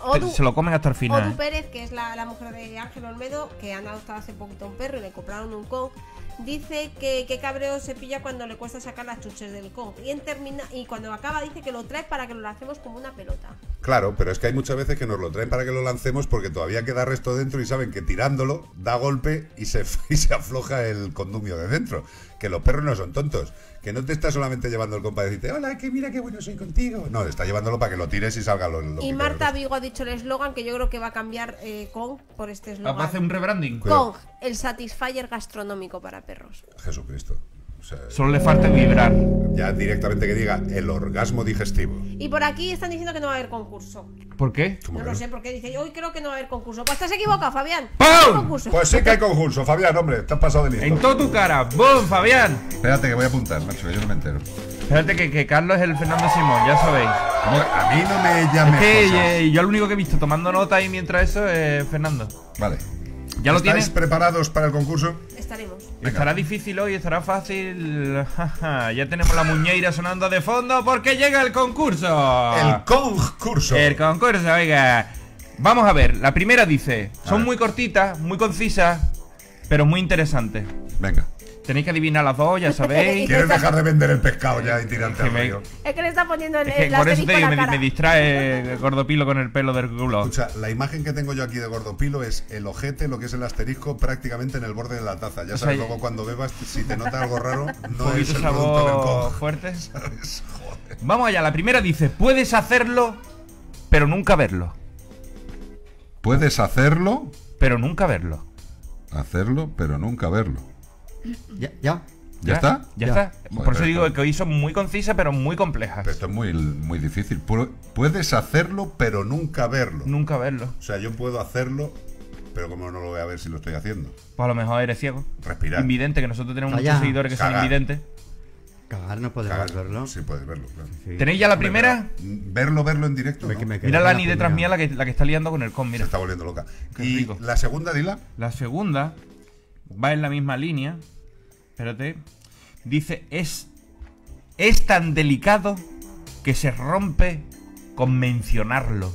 Odu- se lo comen hasta el final. Odu. Pérez, que es la, la mujer de Ángel Olmedo, que han adoptado hace poquito un perro y le compraron un Kong, dice que, que cabreo se pilla cuando le cuesta sacar las chuches del Kong. Y, en termina, y cuando acaba dice que lo trae para que lo lancemos como una pelota. Claro, pero es que hay muchas veces que nos lo traen para que lo lancemos porque todavía queda resto dentro y saben que tirándolo da golpe y se, y se afloja el condumio de dentro. Que los perros no son tontos. Que no te está solamente llevando el compa a decirte, hola, que mira qué bueno soy contigo. No, está llevándolo para que lo tires y salga lo, lo Y Marta. Vigo ha dicho el eslogan que yo creo que va a cambiar eh, Kong por este ¿Va a hacer eslogan. un rebranding? Kong, el satisfier gastronómico para perros. Jesucristo. O sea, Solo le falta vibrar. ya directamente que diga el orgasmo digestivo. Y por aquí están diciendo que no va a haber concurso. ¿Por qué? ¿Cómo No lo no? sé, porque dice, hoy creo que no va a haber concurso. Pues estás equivocado, Fabián. ¡Pum! No. Pues sí que hay concurso, Fabián, hombre, te has pasado de En listo. toda tu cara. ¡Bum, Fabián! Espérate que voy a apuntar, macho, que yo no me entero. Espérate que, que Carlos es el Fernando Simón, ya sabéis. A mí no me Es llames que cosas. eh, yo lo único que he visto tomando nota ahí mientras eso es Fernando. Vale. ¿Ya lo ¿Estáis tienes? preparados para el concurso? Estaremos. Estará difícil hoy, estará fácil. Ya tenemos la muñeira sonando de fondo porque llega el concurso. El concurso. El concurso, oiga. Vamos a ver, la primera dice, son muy cortitas, muy concisas, pero muy interesantes. Venga. Tenéis que adivinar las dos, ya sabéis. ¿Quieres dejar de vender el pescado ya y tirarte Que al me- río? Es que le está poniendo el, Es que el por eso te en digo, la me, me distrae Gordopilo con el pelo del culo. Escucha, la imagen que tengo yo aquí de Gordopilo es el ojete, lo que es el asterisco, prácticamente en el borde de la taza. Ya O sea, sabes, y- luego cuando bebas, si te nota algo raro, Un no es poquito el del sabor Kong. fuerte. ¿Sabes? Joder. Vamos allá, la primera dice, puedes hacerlo, pero nunca verlo. Puedes hacerlo, Pero nunca verlo. hacerlo, pero nunca verlo. Ya, ya. ¿Ya, está? Ya, Ya. está. Joder, Por eso digo esto- que hoy son muy concisas, pero muy complejas. Pero esto es muy, muy difícil. Pu- Puedes hacerlo, pero nunca verlo. Nunca verlo. O sea, yo puedo hacerlo, pero como no lo voy a ver si lo estoy haciendo. Pues a lo mejor eres ciego. Respirar. Invidente, que nosotros tenemos Calla. muchos seguidores que son Cagar. invidentes. Cagar no podemos Cagar. verlo. Sí, puedes verlo, claro. Sí. ¿Tenéis ya la primera? Verlo, verlo en directo. Me- ¿no? que me quedo Mira la ni detrás mía la que, la que está liando con el con, Se mira. está volviendo loca. Qué y rico. la segunda, dila. La segunda va en la misma línea. Espérate. Dice, es, es tan delicado que se rompe con mencionarlo.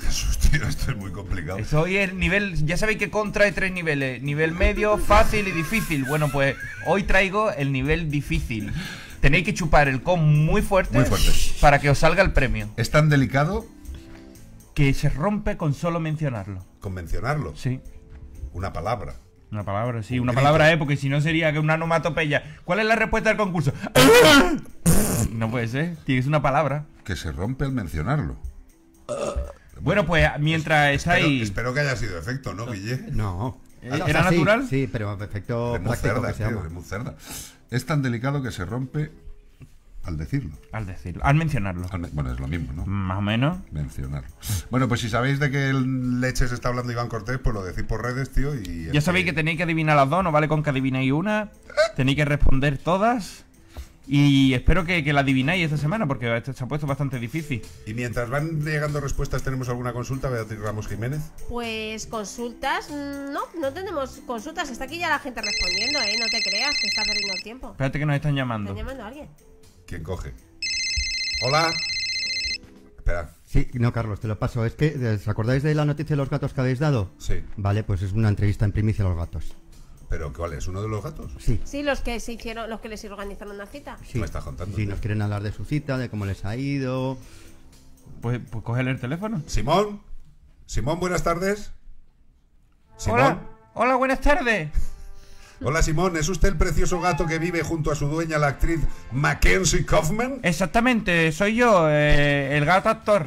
Jesús, tío, esto es muy complicado. Eso hoy es el nivel, ya sabéis que contra hay tres niveles, nivel medio, fácil y difícil. Bueno, pues hoy traigo el nivel difícil. Tenéis que chupar el con muy fuerte, Muy fuerte. para que os salga el premio. Es tan delicado Que se rompe con solo mencionarlo. convencionarlo. Sí. Una palabra. Una palabra, sí, Un una grito. palabra, ¿eh? Porque si no sería que una onomatopeya. ¿Cuál es la respuesta del concurso? no puede ser, tienes una palabra. Que se rompe al mencionarlo. Bueno, pues mientras Espero, estáis... espero que haya sido efecto, ¿no, Guille? No. ¿Eh? O sea, ¿Era sí, natural? Sí, pero efecto Es muy práctico cerda, que se tío, llama. es muy cerda. Es tan delicado que se rompe al decirlo. Al decirlo, al mencionarlo. Al me- bueno, es lo mismo, ¿no? Más o menos. Mencionarlo. Bueno, pues si sabéis de qué leches está hablando Iván Cortés, pues lo decís por redes, tío. Y Ya sabéis que tenéis que adivinar las dos, no vale con que adivinéis una. Tenéis que responder todas. Y espero que, que la adivináis esta semana, porque esto se ha puesto bastante difícil. Y mientras van llegando respuestas, ¿tenemos alguna consulta, Beatriz Ramos Jiménez? Pues consultas, no, no tenemos consultas. Está aquí ya la gente respondiendo, ¿eh? No te creas que está perdiendo el tiempo. Espérate que nos están llamando. ¿Están llamando a alguien? ¿Quién coge? Hola. Espera. Sí, no, Carlos, te lo paso. Es que, eh, ¿os acordáis de la noticia de los gatos que habéis dado? Sí. Vale, pues es una entrevista en primicia a los gatos. ¿Pero cuál es? ¿Uno de los gatos? Sí. Sí, los que se hicieron, los que les organizaron una cita. Sí, Me estás contando, Sí, tío. nos quieren hablar de su cita, de cómo les ha ido. Pues, pues cógele el teléfono. Simón. Simón, buenas tardes. Simón. Hola, hola, buenas tardes. Hola, Simón. ¿Es usted el precioso gato que vive junto a su dueña, la actriz Mackenzie Kaufman? Exactamente, soy yo, eh, el gato actor.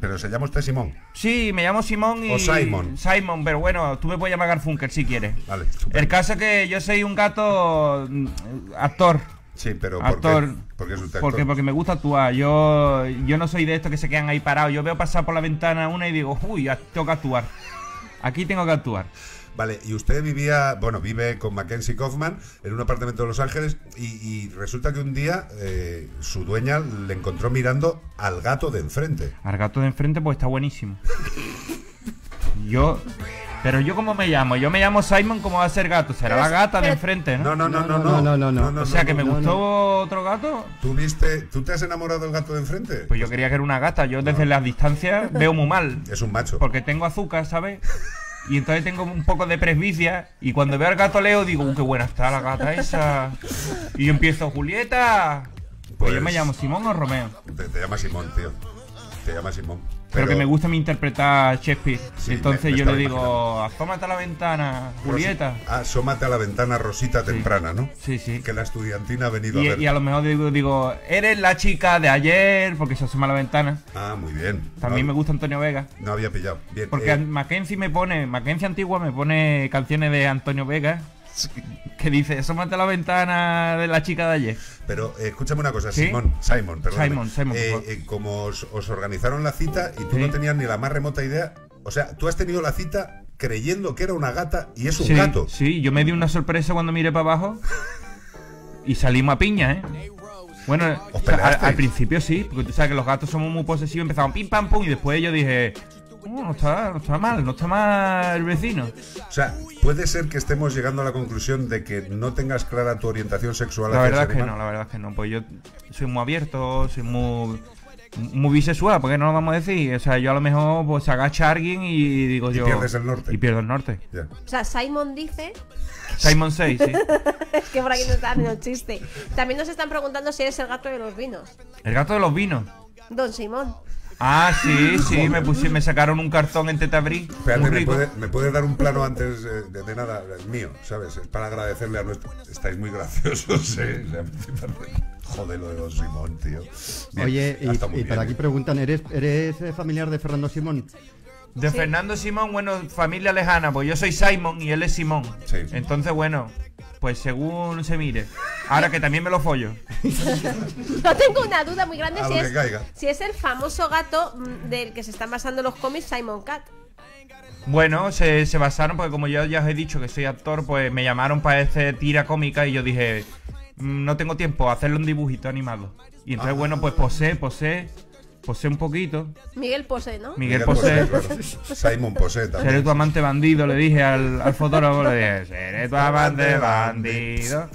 Pero se llama usted Simón. Sí, me llamo Simón y... O Simon. Simon, pero bueno, tú me puedes llamar Garfunkel si quieres. Vale, estupendo. El caso es que yo soy un gato mm, actor. Sí, pero ¿por Actor. qué? Porque es usted Porque, actor. porque me gusta actuar. Yo, yo no soy de estos que se quedan ahí parados. Yo veo pasar por la ventana una y digo, uy, ya tengo que actuar. Aquí tengo que actuar. Vale, y usted vivía, bueno, vive con Mackenzie Kaufman en un apartamento de Los Ángeles y, y resulta que un día eh, su dueña le encontró mirando al gato de enfrente. Al gato de enfrente, pues está buenísimo. Yo. Pero yo, ¿cómo me llamo? Yo me llamo Simon, ¿cómo va a ser gato? Será Pero la gata de enfrente, ¿no? No, no, no, no, No, no, no, no, no. o sea, que me no, gustó otro gato. ¿Tú viste, tú te has enamorado del gato de enfrente? Pues yo quería que era una gata. Yo desde la distancia veo muy mal. Es un macho. Porque tengo azúcar, ¿sabes? Y entonces tengo un poco de presbicia. Y cuando veo al gato Leo, digo, "Uh, qué buena está la gata esa. Y yo empiezo, Julieta. Pues, yo Pues- me llamo Simón o Romeo. Te, te llama Simón, tío. Te llama Simón. Pero, que me gusta mi interpretar Shakespeare. Sí, entonces me- me yo le digo, asómate a la ventana, Julieta. Asómate a la ventana Rosita temprana, ¿no? Sí, sí. Que la estudiantina ha venido Y, a ver. y a lo mejor digo, digo, eres la chica de ayer, porque se asoma a la ventana. Ah, muy bien. También no, me gusta Antonio Vega. No había pillado. Bien. Porque eh, Mackenzie me pone, Mackenzie antigua me pone canciones de Antonio Vega. Que dice, asómate a la ventana de la chica de ayer. Pero eh, escúchame una cosa, ¿Sí? Simón, Simon, perdón. Simon, Simon, por favor. como os, os organizaron la cita y tú Sí. no tenías ni la más remota idea, o sea, tú has tenido la cita creyendo que era una gata y es un sí, gato. Sí, yo me di una sorpresa cuando miré para abajo y salimos a piña, ¿eh? Bueno, ¿Os o sea, al, al principio sí, porque tú sabes que los gatos somos muy posesivos, empezaban pim pam pum y después yo dije, "Oh, no está, no está mal, no está mal el vecino. O sea, puede ser que estemos llegando a la conclusión de que no tengas clara tu orientación sexual. La verdad es que animal. no, la verdad es que no, pues yo soy muy abierto, soy muy muy bisexual, porque no lo vamos a decir, o sea, yo a lo mejor pues se agacha alguien y digo Y yo pierdes el norte. y pierdo el norte. O sea, Simon dice Simon 6, sí. es que por aquí no está haciendo un chiste. También nos están preguntando si eres el gato de los vinos. El gato de los vinos. Don Simón. Ah, sí, sí, me puse, me sacaron un cartón en Tetabrí. Espérate, ¿me rico. puede, me puede dar un plano antes eh, de, de nada? Es mío, ¿sabes? Es para agradecerle a nuestro... Estáis muy graciosos, ¿eh? Joder, lo de Don Simón, tío. Bien, Oye, y, muy y bien, para aquí preguntan, ¿eres, ¿eres eh, familiar de Fernando Simón? De Sí. Fernando Simón, bueno, familia lejana, pues yo soy Simon y él es Simón. Sí. Entonces, bueno, pues según se mire. Ahora que también me lo follo. Yo tengo una duda muy grande si es, caiga. si es el famoso gato mm, del que se están basando los cómics Simon Cat. Bueno, se, se basaron, porque como yo ya os he dicho que soy actor, pues me llamaron para este tira cómica y yo dije, "Mm, no tengo tiempo, hacerle un dibujito animado. Y entonces, bueno, pues posé, posé, posé un poquito. Miguel Pose, ¿no? Miguel, Miguel claro. Simon Posé Seré también. tu amante bandido, le dije al, al fotógrafo, le dije, seré tu amante bandido.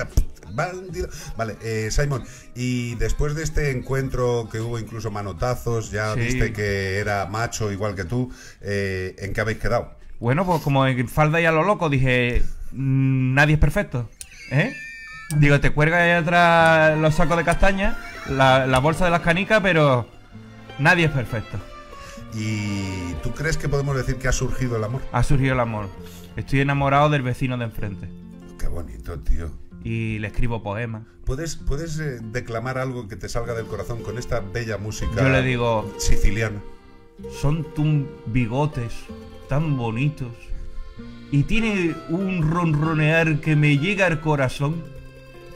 Bandido. Vale, eh, Simon, y después de este encuentro que hubo incluso manotazos, ya Sí. viste que era macho igual que tú, eh, ¿en qué habéis quedado? Bueno, pues como en falda y a lo loco, dije, "Mm, nadie es perfecto. ¿Eh? Digo, te cuelga ahí atrás los sacos de castaña, la, la bolsa de las canicas, pero nadie es perfecto. ¿Y tú crees que podemos decir que ha surgido el amor? Ha surgido el amor. Estoy enamorado del vecino de enfrente. Qué bonito, tío. Y le escribo poemas. ¿Puedes, puedes eh, declamar algo que te salga del corazón con esta bella música Yo le digo, siciliana? son tus bigotes tan bonitos. Y tiene un ronronear que me llega al corazón.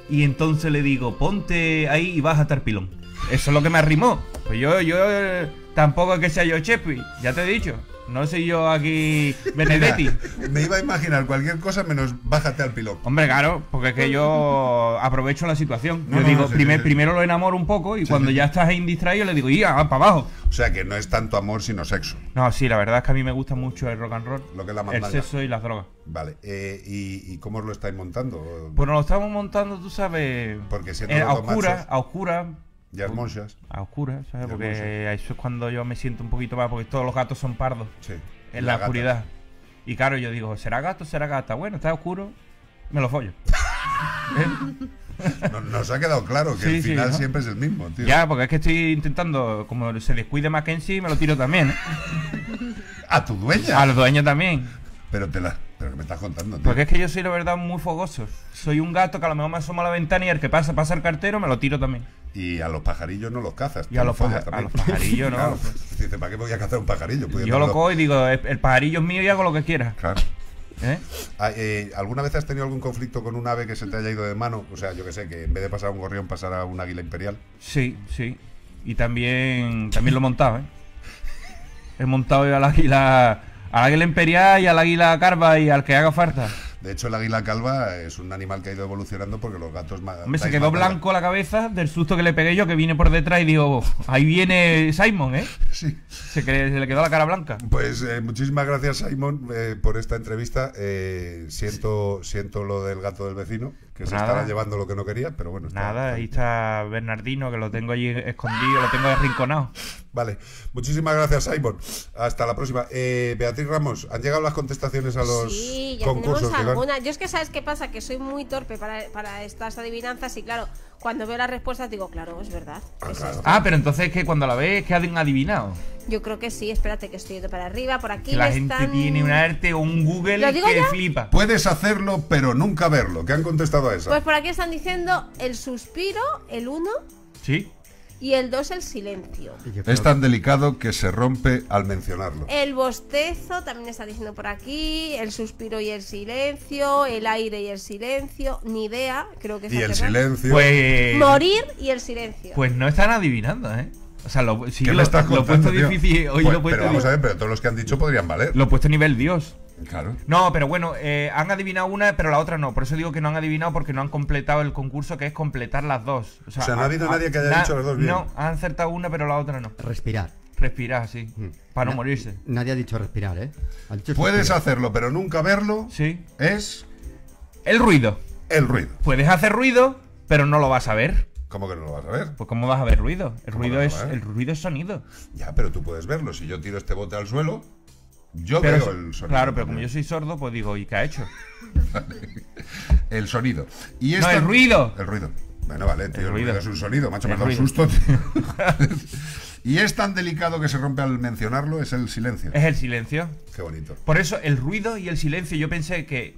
Y entonces le digo, ponte ahí y bájate al pilón. Eso es lo que me arrimó. Pues yo, yo, tampoco es que sea yo Chepi, ya te he dicho. No soy yo aquí Benedetti. Me iba a imaginar cualquier cosa menos bájate al pilón. Hombre, claro, porque es que yo aprovecho la situación. No, yo no, digo, no, sí, primer- sí, sí. primero lo enamoro un poco y cuando ya estás ahí distraído le digo, ya, para abajo. O sea que no es tanto amor sino sexo. No, sí, la verdad es que a mí me gusta mucho el rock and roll, Lo que es la el sexo y las drogas. Vale, eh, ¿y, y cómo os lo estáis montando? Pues nos lo estamos montando, tú sabes, Porque siendo eh, a oscuras, a oscuras, Ya es monchas. a oscuras, ¿sabes? Porque eso es cuando yo me siento un poquito más, porque todos los gatos son pardos Sí. en La oscuridad. Y claro, yo digo, ¿será gato será gata? Bueno, está oscuro, me lo follo. ¿Eh? Nos, nos ha quedado claro que Sí, el sí, final ¿no? siempre es el mismo, tío. Ya, porque es que estoy intentando, como se descuide Mackenzie, me lo tiro también. ¿eh? A tu dueña. A los dueños también. Pero te la. Pero que me estás contando, tío. Porque es que yo soy, la verdad, muy fogoso. Soy un gato que a lo mejor me asoma a la ventana y el que pasa, pasa el cartero, me lo tiro también. Y a los pajarillos no los cazas. Y a los paja- a los pajarillos no. Claro, pues, dice, ¿para qué voy a cazar un pajarillo? Yo lo cojo y digo, el, pajarillo es mío y hago lo que quiera. Claro. ¿Eh? Ah, eh, ¿Alguna vez has tenido algún conflicto con un ave que se te haya ido de mano? O sea, yo que sé, que en vez de pasar a un gorrión pasara a un águila imperial. Sí, sí. Y también, también lo he montado, ¿eh? He montado al águila, al águila imperial y al águila carva y al que haga falta. De hecho, el águila calva es un animal que ha ido evolucionando porque los gatos Hombre, se quedó blanco la cabeza del susto que le pegué yo, que vine por detrás y digo, ahí viene Simon, ¿eh? Sí. Se, que- se le quedó la cara blanca. Pues eh, muchísimas gracias, Simon, eh, por esta entrevista. Eh, siento, siento lo del gato del vecino, que se Nada. estará llevando lo que no quería, pero bueno. está- Nada, ahí está Bernardino, que lo tengo allí escondido, lo tengo arrinconado. Vale, muchísimas gracias, Simon. Hasta la próxima. Eh, Beatriz Ramos, ¿han llegado las contestaciones a los Sí, ya concursos? tenemos alguna. Yo es que sabes qué pasa, que soy muy torpe para, para estas adivinanzas y claro, cuando veo las respuestas digo, claro, es verdad. Ah, es esto. Ah, pero entonces que cuando la ves que han adivinado. Yo creo que sí, espérate que estoy yendo para arriba, por aquí Que la me gente están- tiene un arte o un Google ¿Lo digo que ya? flipa. Puedes hacerlo, pero nunca verlo. ¿Qué han contestado a eso? Pues por aquí están diciendo el suspiro, el uno, Sí. Y el 2 el silencio. Yo Es tan delicado que se rompe al mencionarlo. El bostezo también está diciendo por aquí, el suspiro y el silencio, el aire y el silencio, ni idea, creo que es Y el silencio. Pues. Morir y el silencio. Pues no están adivinando, ¿eh? O sea, lo, sí, ¿Qué lo, me estás lo he contando, puesto tío? difícil. Hoy Pues, lo he puesto pero vamos a ver, pero todos los que han dicho podrían valer. Lo he puesto nivel Dios. Claro. No, pero bueno, eh, han adivinado una, pero la otra no. Por eso digo que no han adivinado porque no han completado el concurso, que es completar las dos. O sea, O sea, no ha habido nadie que haya na- dicho las dos bien. No, han acertado una, pero la otra no. Respirar. Respirar, así. Mm. Para no Na- morirse. Nadie ha dicho respirar, ¿eh? Ha dicho Puedes hacerlo, pero nunca verlo. Sí. Es El ruido. el ruido. Puedes hacer ruido, pero no lo vas a ver. ¿Cómo que no lo vas a ver? Pues ¿cómo vas a ver ruido? El ¿Cómo ruido no es el ruido es sonido. Ya, pero tú puedes verlo. Si yo tiro este bote al suelo, yo Pero, veo el sonido. claro, pero como yo soy sordo, pues digo, ¿y qué ha hecho? El sonido. Y No, el ruido. El ruido. Bueno, vale, tío. El ruido, ruido. es un sonido, macho. Me dado un susto, tío. y es tan delicado que se rompe al mencionarlo, es el silencio. Es el silencio. Qué bonito. Por eso, el ruido y el silencio, yo pensé que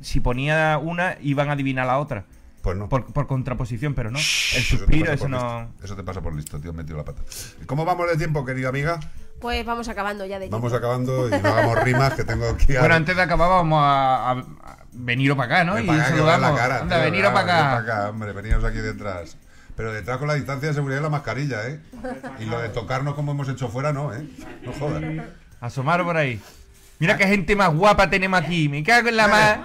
si ponía una, iban a adivinar la otra. Pues no. Por, por contraposición, pero no. El suspiro, eso no. listo. Eso te pasa por listo, tío. He metido la pata. ¿Cómo vamos de tiempo, querida amiga? Pues vamos acabando ya de Vamos tiempo. acabando y no hagamos rimas que tengo aquí. a- Bueno, antes de acabar, vamos a, a- a veniros para acá, ¿no? Y para acá, en la cara. Anda, tío, veniros para ven acá. hombre, veníamos aquí detrás. Pero detrás con la distancia de seguridad y la mascarilla, ¿eh? Y lo de tocarnos como hemos hecho fuera, no, ¿eh? No jodas. Asomaros por ahí. Mira qué gente más guapa tenemos aquí. Me cago en la más.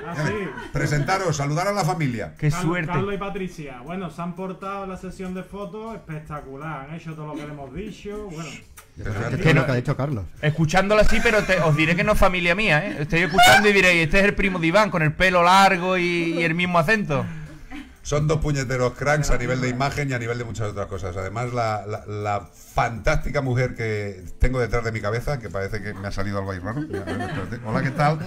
Presentaros, saludar a la familia. Qué Carlos- suerte. Carlos y Patricia. Bueno, se han portado la sesión de fotos espectacular. Han hecho todo lo que le hemos dicho. Bueno, Que que no- lo que ha dicho Carlos. Escuchándolo así, pero te- os diré que no es familia mía, ¿eh? Estoy escuchando y diréis, este es el primo de Iván, con el pelo largo y, y el mismo acento. Son dos puñeteros cracks a nivel de imagen y a nivel de muchas otras cosas. Además, la, la- la fantástica mujer que tengo detrás de mi cabeza, que parece que me ha salido algo ahí raro. Hola, ¿qué tal?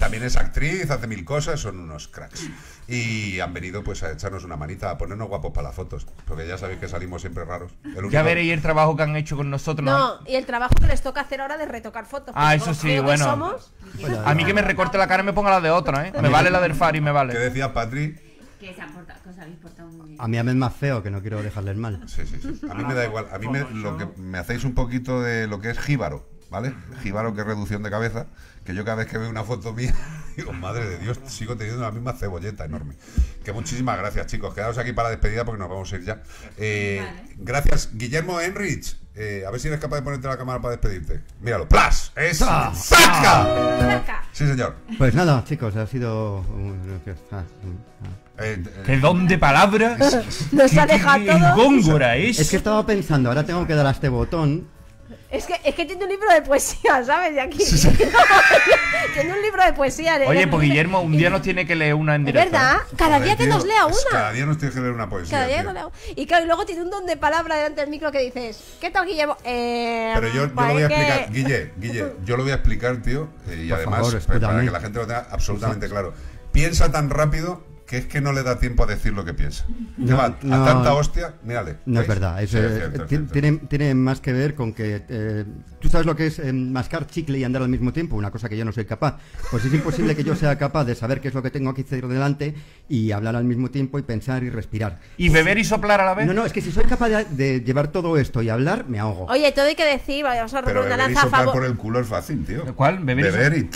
También es actriz, hace mil cosas, son unos cracks. Y han venido pues a echarnos una manita, a ponernos guapos para las fotos. Porque ya sabéis que salimos siempre raros. El Ya único- veréis el trabajo que han hecho con nosotros. ¿no? No, y el trabajo que les toca hacer ahora de retocar fotos. Ah, eso sí, bueno. somos, A mí que me recorte la cara y me ponga la de otra, ¿eh? Me vale la del Fari, me ¿Qué vale. decía Patri? Que se han portado, que os habéis portado muy bien. A mí a mí es más feo, que no quiero dejarles mal. Sí, sí, sí. A mí me da igual. A mí me, lo que me hacéis un poquito de lo que es jíbaro, ¿vale? Jíbaro que es reducción de cabeza, que yo cada vez que veo una foto mía, digo, madre de Dios, sigo teniendo la misma cebolleta enorme. Que muchísimas gracias, chicos. Quedaos aquí para la despedida porque nos vamos a ir ya. Eh, Vale. Gracias, Guillermo Enrich. Eh, a ver si eres capaz de ponerte la cámara para despedirte. Míralo. ¡Plas! ¡Es Ah. ¡Saca! cerca. Sí, señor. Pues nada, chicos, ha sido... Eh, eh, Qué don de palabras. Nos ha dejado todo. góngora es. Es que estaba pensando, ahora tengo que dar a este botón. Es que, es que tiene un libro de poesía, ¿sabes? De aquí. tiene un libro de poesía. de- Oye, pues Guillermo, un día nos tiene que leer una en directo. verdad, cada joder, día que tío, nos lea es- Cada una. día nos tienes que leer una poesía. Cada día que. Y claro, y luego tiene un don de palabra delante del micro que dices, ¿qué tal, Guillermo? Eh, Pero yo, yo pues lo voy a es que- explicar, Guille, Guille, yo lo voy a explicar, tío, eh, y Por además favor, pues, para que la gente lo tenga absolutamente claro. Piensa tan rápido que es que no le da tiempo a decir lo que piensa. No, Lleva no. a tanta hostia, mírale. No es verdad, es, Sí, es cierto, es ti- cierto. tiene, tiene más que ver con que eh, tú sabes lo que es eh, mascar chicle y andar al mismo tiempo, una cosa que yo no soy capaz. Pues es imposible que yo sea capaz de saber qué es lo que tengo aquí delante y hablar al mismo tiempo y pensar y respirar. Y beber y soplar a la vez. No, no, es que si soy capaz de, de llevar todo esto y hablar, me ahogo. Oye, todo hay que decir, vamos a romper una lanza a soplar favor. por el culo es fácil, tío. ¿Cuál? ¿Beber y Beber y...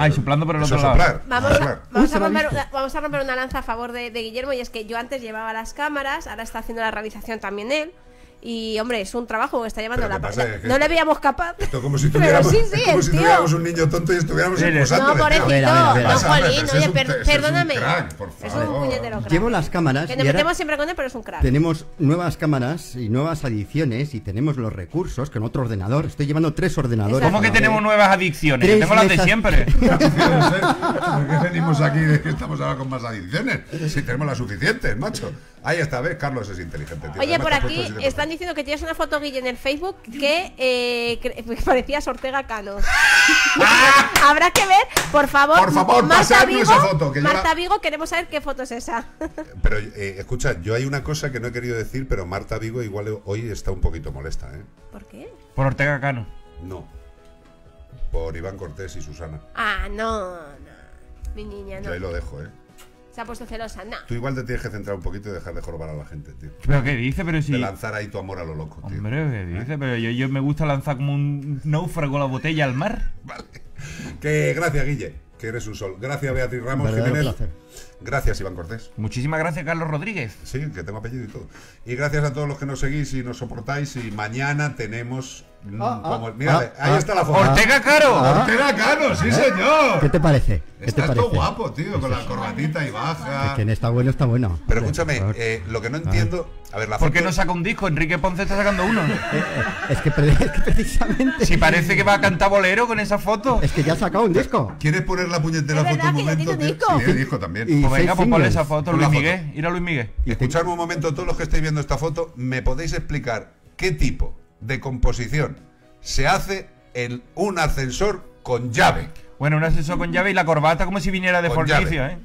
Ah, y soplando por el Eso otro lado. Vamos, soplar. a, vamos, Uy, romper vamos a romper una lanza a favor de, de Guillermo y es que yo antes llevaba las cámaras, ahora está haciendo la realización también él. Y hombre, es un trabajo que está llevando Pero la ¿qué pasa? Es que No le veíamos capaz. Esto como si tuviéramos, sí, sí, es como si tuviéramos un niño tonto y estuviéramos imposándole. No, pobrecito, no, Jolín, es oye, un- per- ese es un perdóname. crack, por Es favor. un puñetero crack. Llevo las cámaras Que nos ahora metemos siempre con él, pero es un crack. tenemos nuevas cámaras y nuevas adiciones y tenemos los recursos con otro ordenador. Estoy llevando tres ordenadores. ¿Cómo que tenemos nuevas adicciones? Tengo las de siempre. ¿Por qué venimos aquí de que estamos ahora con más adicciones? Si tenemos las suficientes, macho. Ahí está, ¿ves? Carlos es inteligente, tío. Oye, Además, por aquí están diciendo que tienes una foto, Guille, en el Facebook que, eh, que parecías Ortega Cano. Habrá que ver, por favor. Por favor, Marta Vigo, esa foto, que yo Marta la- Vigo, queremos saber qué foto es esa. Pero eh, escucha, yo hay una cosa que no he querido decir, pero Marta Vigo igual hoy está un poquito molesta, ¿eh? ¿Por qué? Por Ortega Cano. No. Por Iván Cortés y Susana. Ah, no, no. Mi niña, Yo no. ahí lo dejo, ¿eh? Se ha puesto celosa. No. Tú igual te tienes que centrar un poquito y dejar de jorobar a la gente, tío. ¿Pero qué dice? Pero si... De lanzar ahí tu amor a lo loco, tío. Hombre, ¿qué dice? Pero yo, yo me gusta lanzar como un náufrago la botella al mar. Vale. Que gracias, Guille, que eres un sol. Gracias, Beatriz Ramos Verdadero Jiménez. Gracias, Iván Cortés. Muchísimas gracias, Carlos Rodríguez. Sí, que tengo apellido y todo. Y gracias a todos los que nos seguís y nos soportáis. Y mañana tenemos. mm, Ah, ah, ah, ahí ah, está la foto. ¡Ortega Caro! Ah. Ortega Cano, sí, señor. ¿Qué te parece? ¿Qué te Estás parece? todo guapo, tío, con la corbatita y baja. Quien está bueno, está bueno. Pero escúchame, eh, lo que no entiendo. A ver, la ¿Por foto. qué no saca un disco? Enrique Ponce está sacando uno. Eh, eh, es, que, pre- es que precisamente. Si parece que va a cantar bolero con esa foto. Es que ya ha sacado un disco. ¿Quieres poner la puñetera Es foto un que momento? tiene tío? disco. Sí, tiene disco también. Y- Pues venga, pues ponle esa foto, Luis foto. Miguel. Ir a Luis Miguel. Escuchadme un momento, todos los que estáis viendo esta foto, ¿me podéis explicar qué tipo de composición se hace en un ascensor con llave? Bueno, un asesor con llave y la corbata como si viniera de Con Fornicio, ¿eh?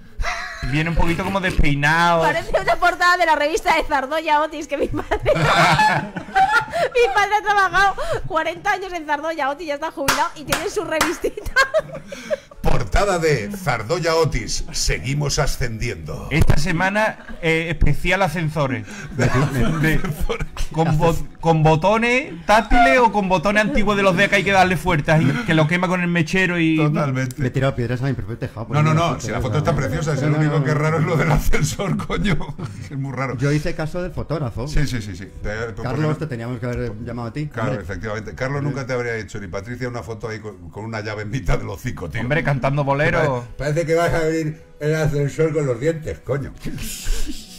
Viene un poquito como despeinado. Parece una portada de la revista de Zardoya Otis que mi padre. mi padre ha trabajado 40 años en Zardoya Otis, ya está jubilado y tiene su revistita. Portada de Zardoya Otis, seguimos ascendiendo. Esta semana eh, especial ascensores. De- con, bo- con botones táctiles o con botones antiguos de los de que hay que darle fuerte ahí, que lo quema con el mechero y. Me he Totalmente. tirado piedras a mi propio tejado. No, no, no, si la foto está preciosa, es el único no, que raro es lo del ascensor, coño. Es muy raro. Yo hice caso del fotógrafo. Sí, sí, sí, sí. Te- Carlos, no- te teníamos que haber llamado a ti. Claro, hombre. efectivamente. Carlos nunca te habría hecho ni Patricia una foto ahí con, con una llave en mitad del hocico, tío. Hombre, cantando bolero. Parece que vas a abrir el ascensor con los dientes, coño.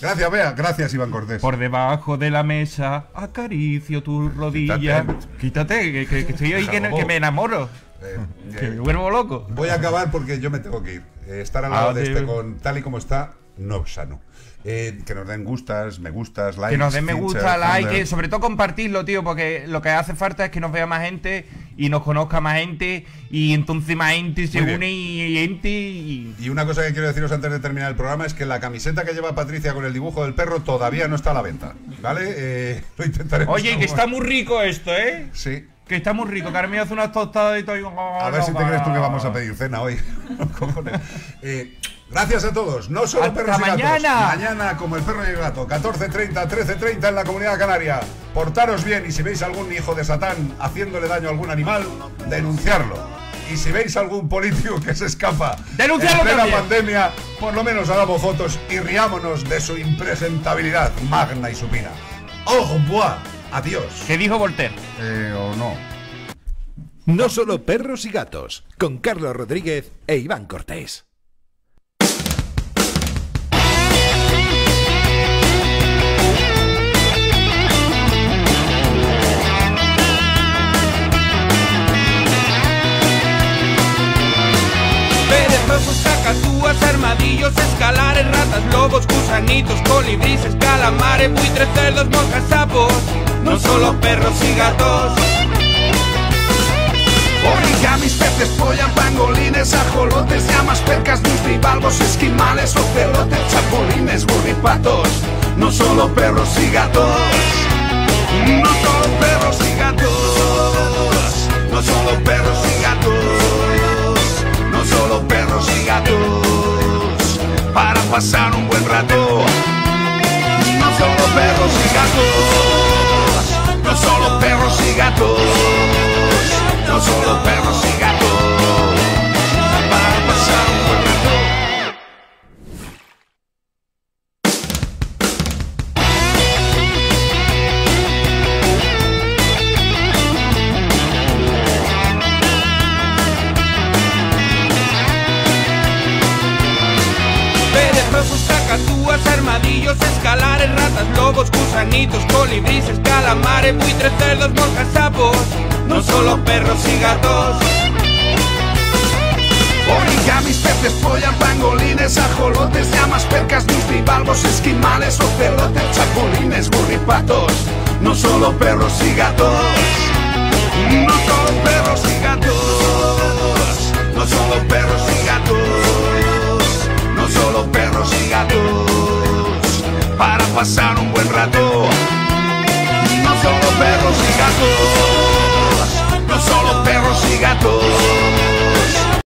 Gracias, Bea. Gracias, Iván Cortés. Por debajo de la mesa acaricio tu rodilla. Quítate. Quítate, que, que- que estoy ahí que, que me enamoro. Eh, Que me vuelvo loco. voy a acabar porque yo me tengo que ir. Eh, estar al lado Ah, de este con tal y como está, no sano. Eh, que nos den gustas, me gustas, likes. Que nos den me gusta, like, sobre todo compartirlo, tío, porque lo que hace falta es que nos vea más gente y nos conozca más gente y entonces más gente se une y, y gente y... Y una cosa que quiero deciros antes de terminar el programa es que la camiseta que lleva Patricia con el dibujo del perro todavía no está a la venta. ¿Vale? Eh, lo intentaremos. Oye, que está muy rico esto, ¿eh? Sí. Que está muy rico, me hace unas tostadas y todo. y- A ver si te crees tú que vamos a pedir cena hoy. Eh, gracias a todos. No solo ¡Hasta perros y gatos. mañana! Mañana, como el perro y el gato. 14.30, 13.30 en la Comunidad Canaria. Portaros bien y si veis algún hijo de Satán haciéndole daño a algún animal, denunciarlo. Y si veis algún político que se escapa ¡Denunciarlo en plena también! pandemia, por lo menos hagamos fotos y riámonos de su impresentabilidad magna y supina. ¡Au revoir! Adiós. ¿Qué dijo Voltaire? Eh, o no. No solo perros y gatos, con Carlos Rodríguez e Iván Cortés. Perezosos, cacatúas, armadillos, escalares, ratas, lobos, gusanitos, colibrises, calamares, buitres, cerdos, moscas, sapos. No solo perros y gatos. Origamis, peces, pollas, pangolines, ajolotes, llamas, percas, bivalvos, esquimales, ocelotes, chapulines, burripatos. No solo perros y gatos. No solo perros y gatos. No solo perros y gatos. No solo perros y gatos. Para pasar un buen rato. No solo perros y gatos. No solo perros y gatos. No solo perros y gatos. Cacatúas, armadillos, escalares, ratas, lobos, gusanitos, colibrises, calamares, buitres, cerdos, moscas, sapos. No solo perros y gatos. Origamis, peces, pollas, pangolines, ajolotes, llamas, percas, bivalvos, esquimales, ocelotes, chapulines, burripatos. No solo perros y gatos. No solo perros y gatos. perros y gatos para pasar un buen rato. No solo perros y gatos, no solo perros y gatos.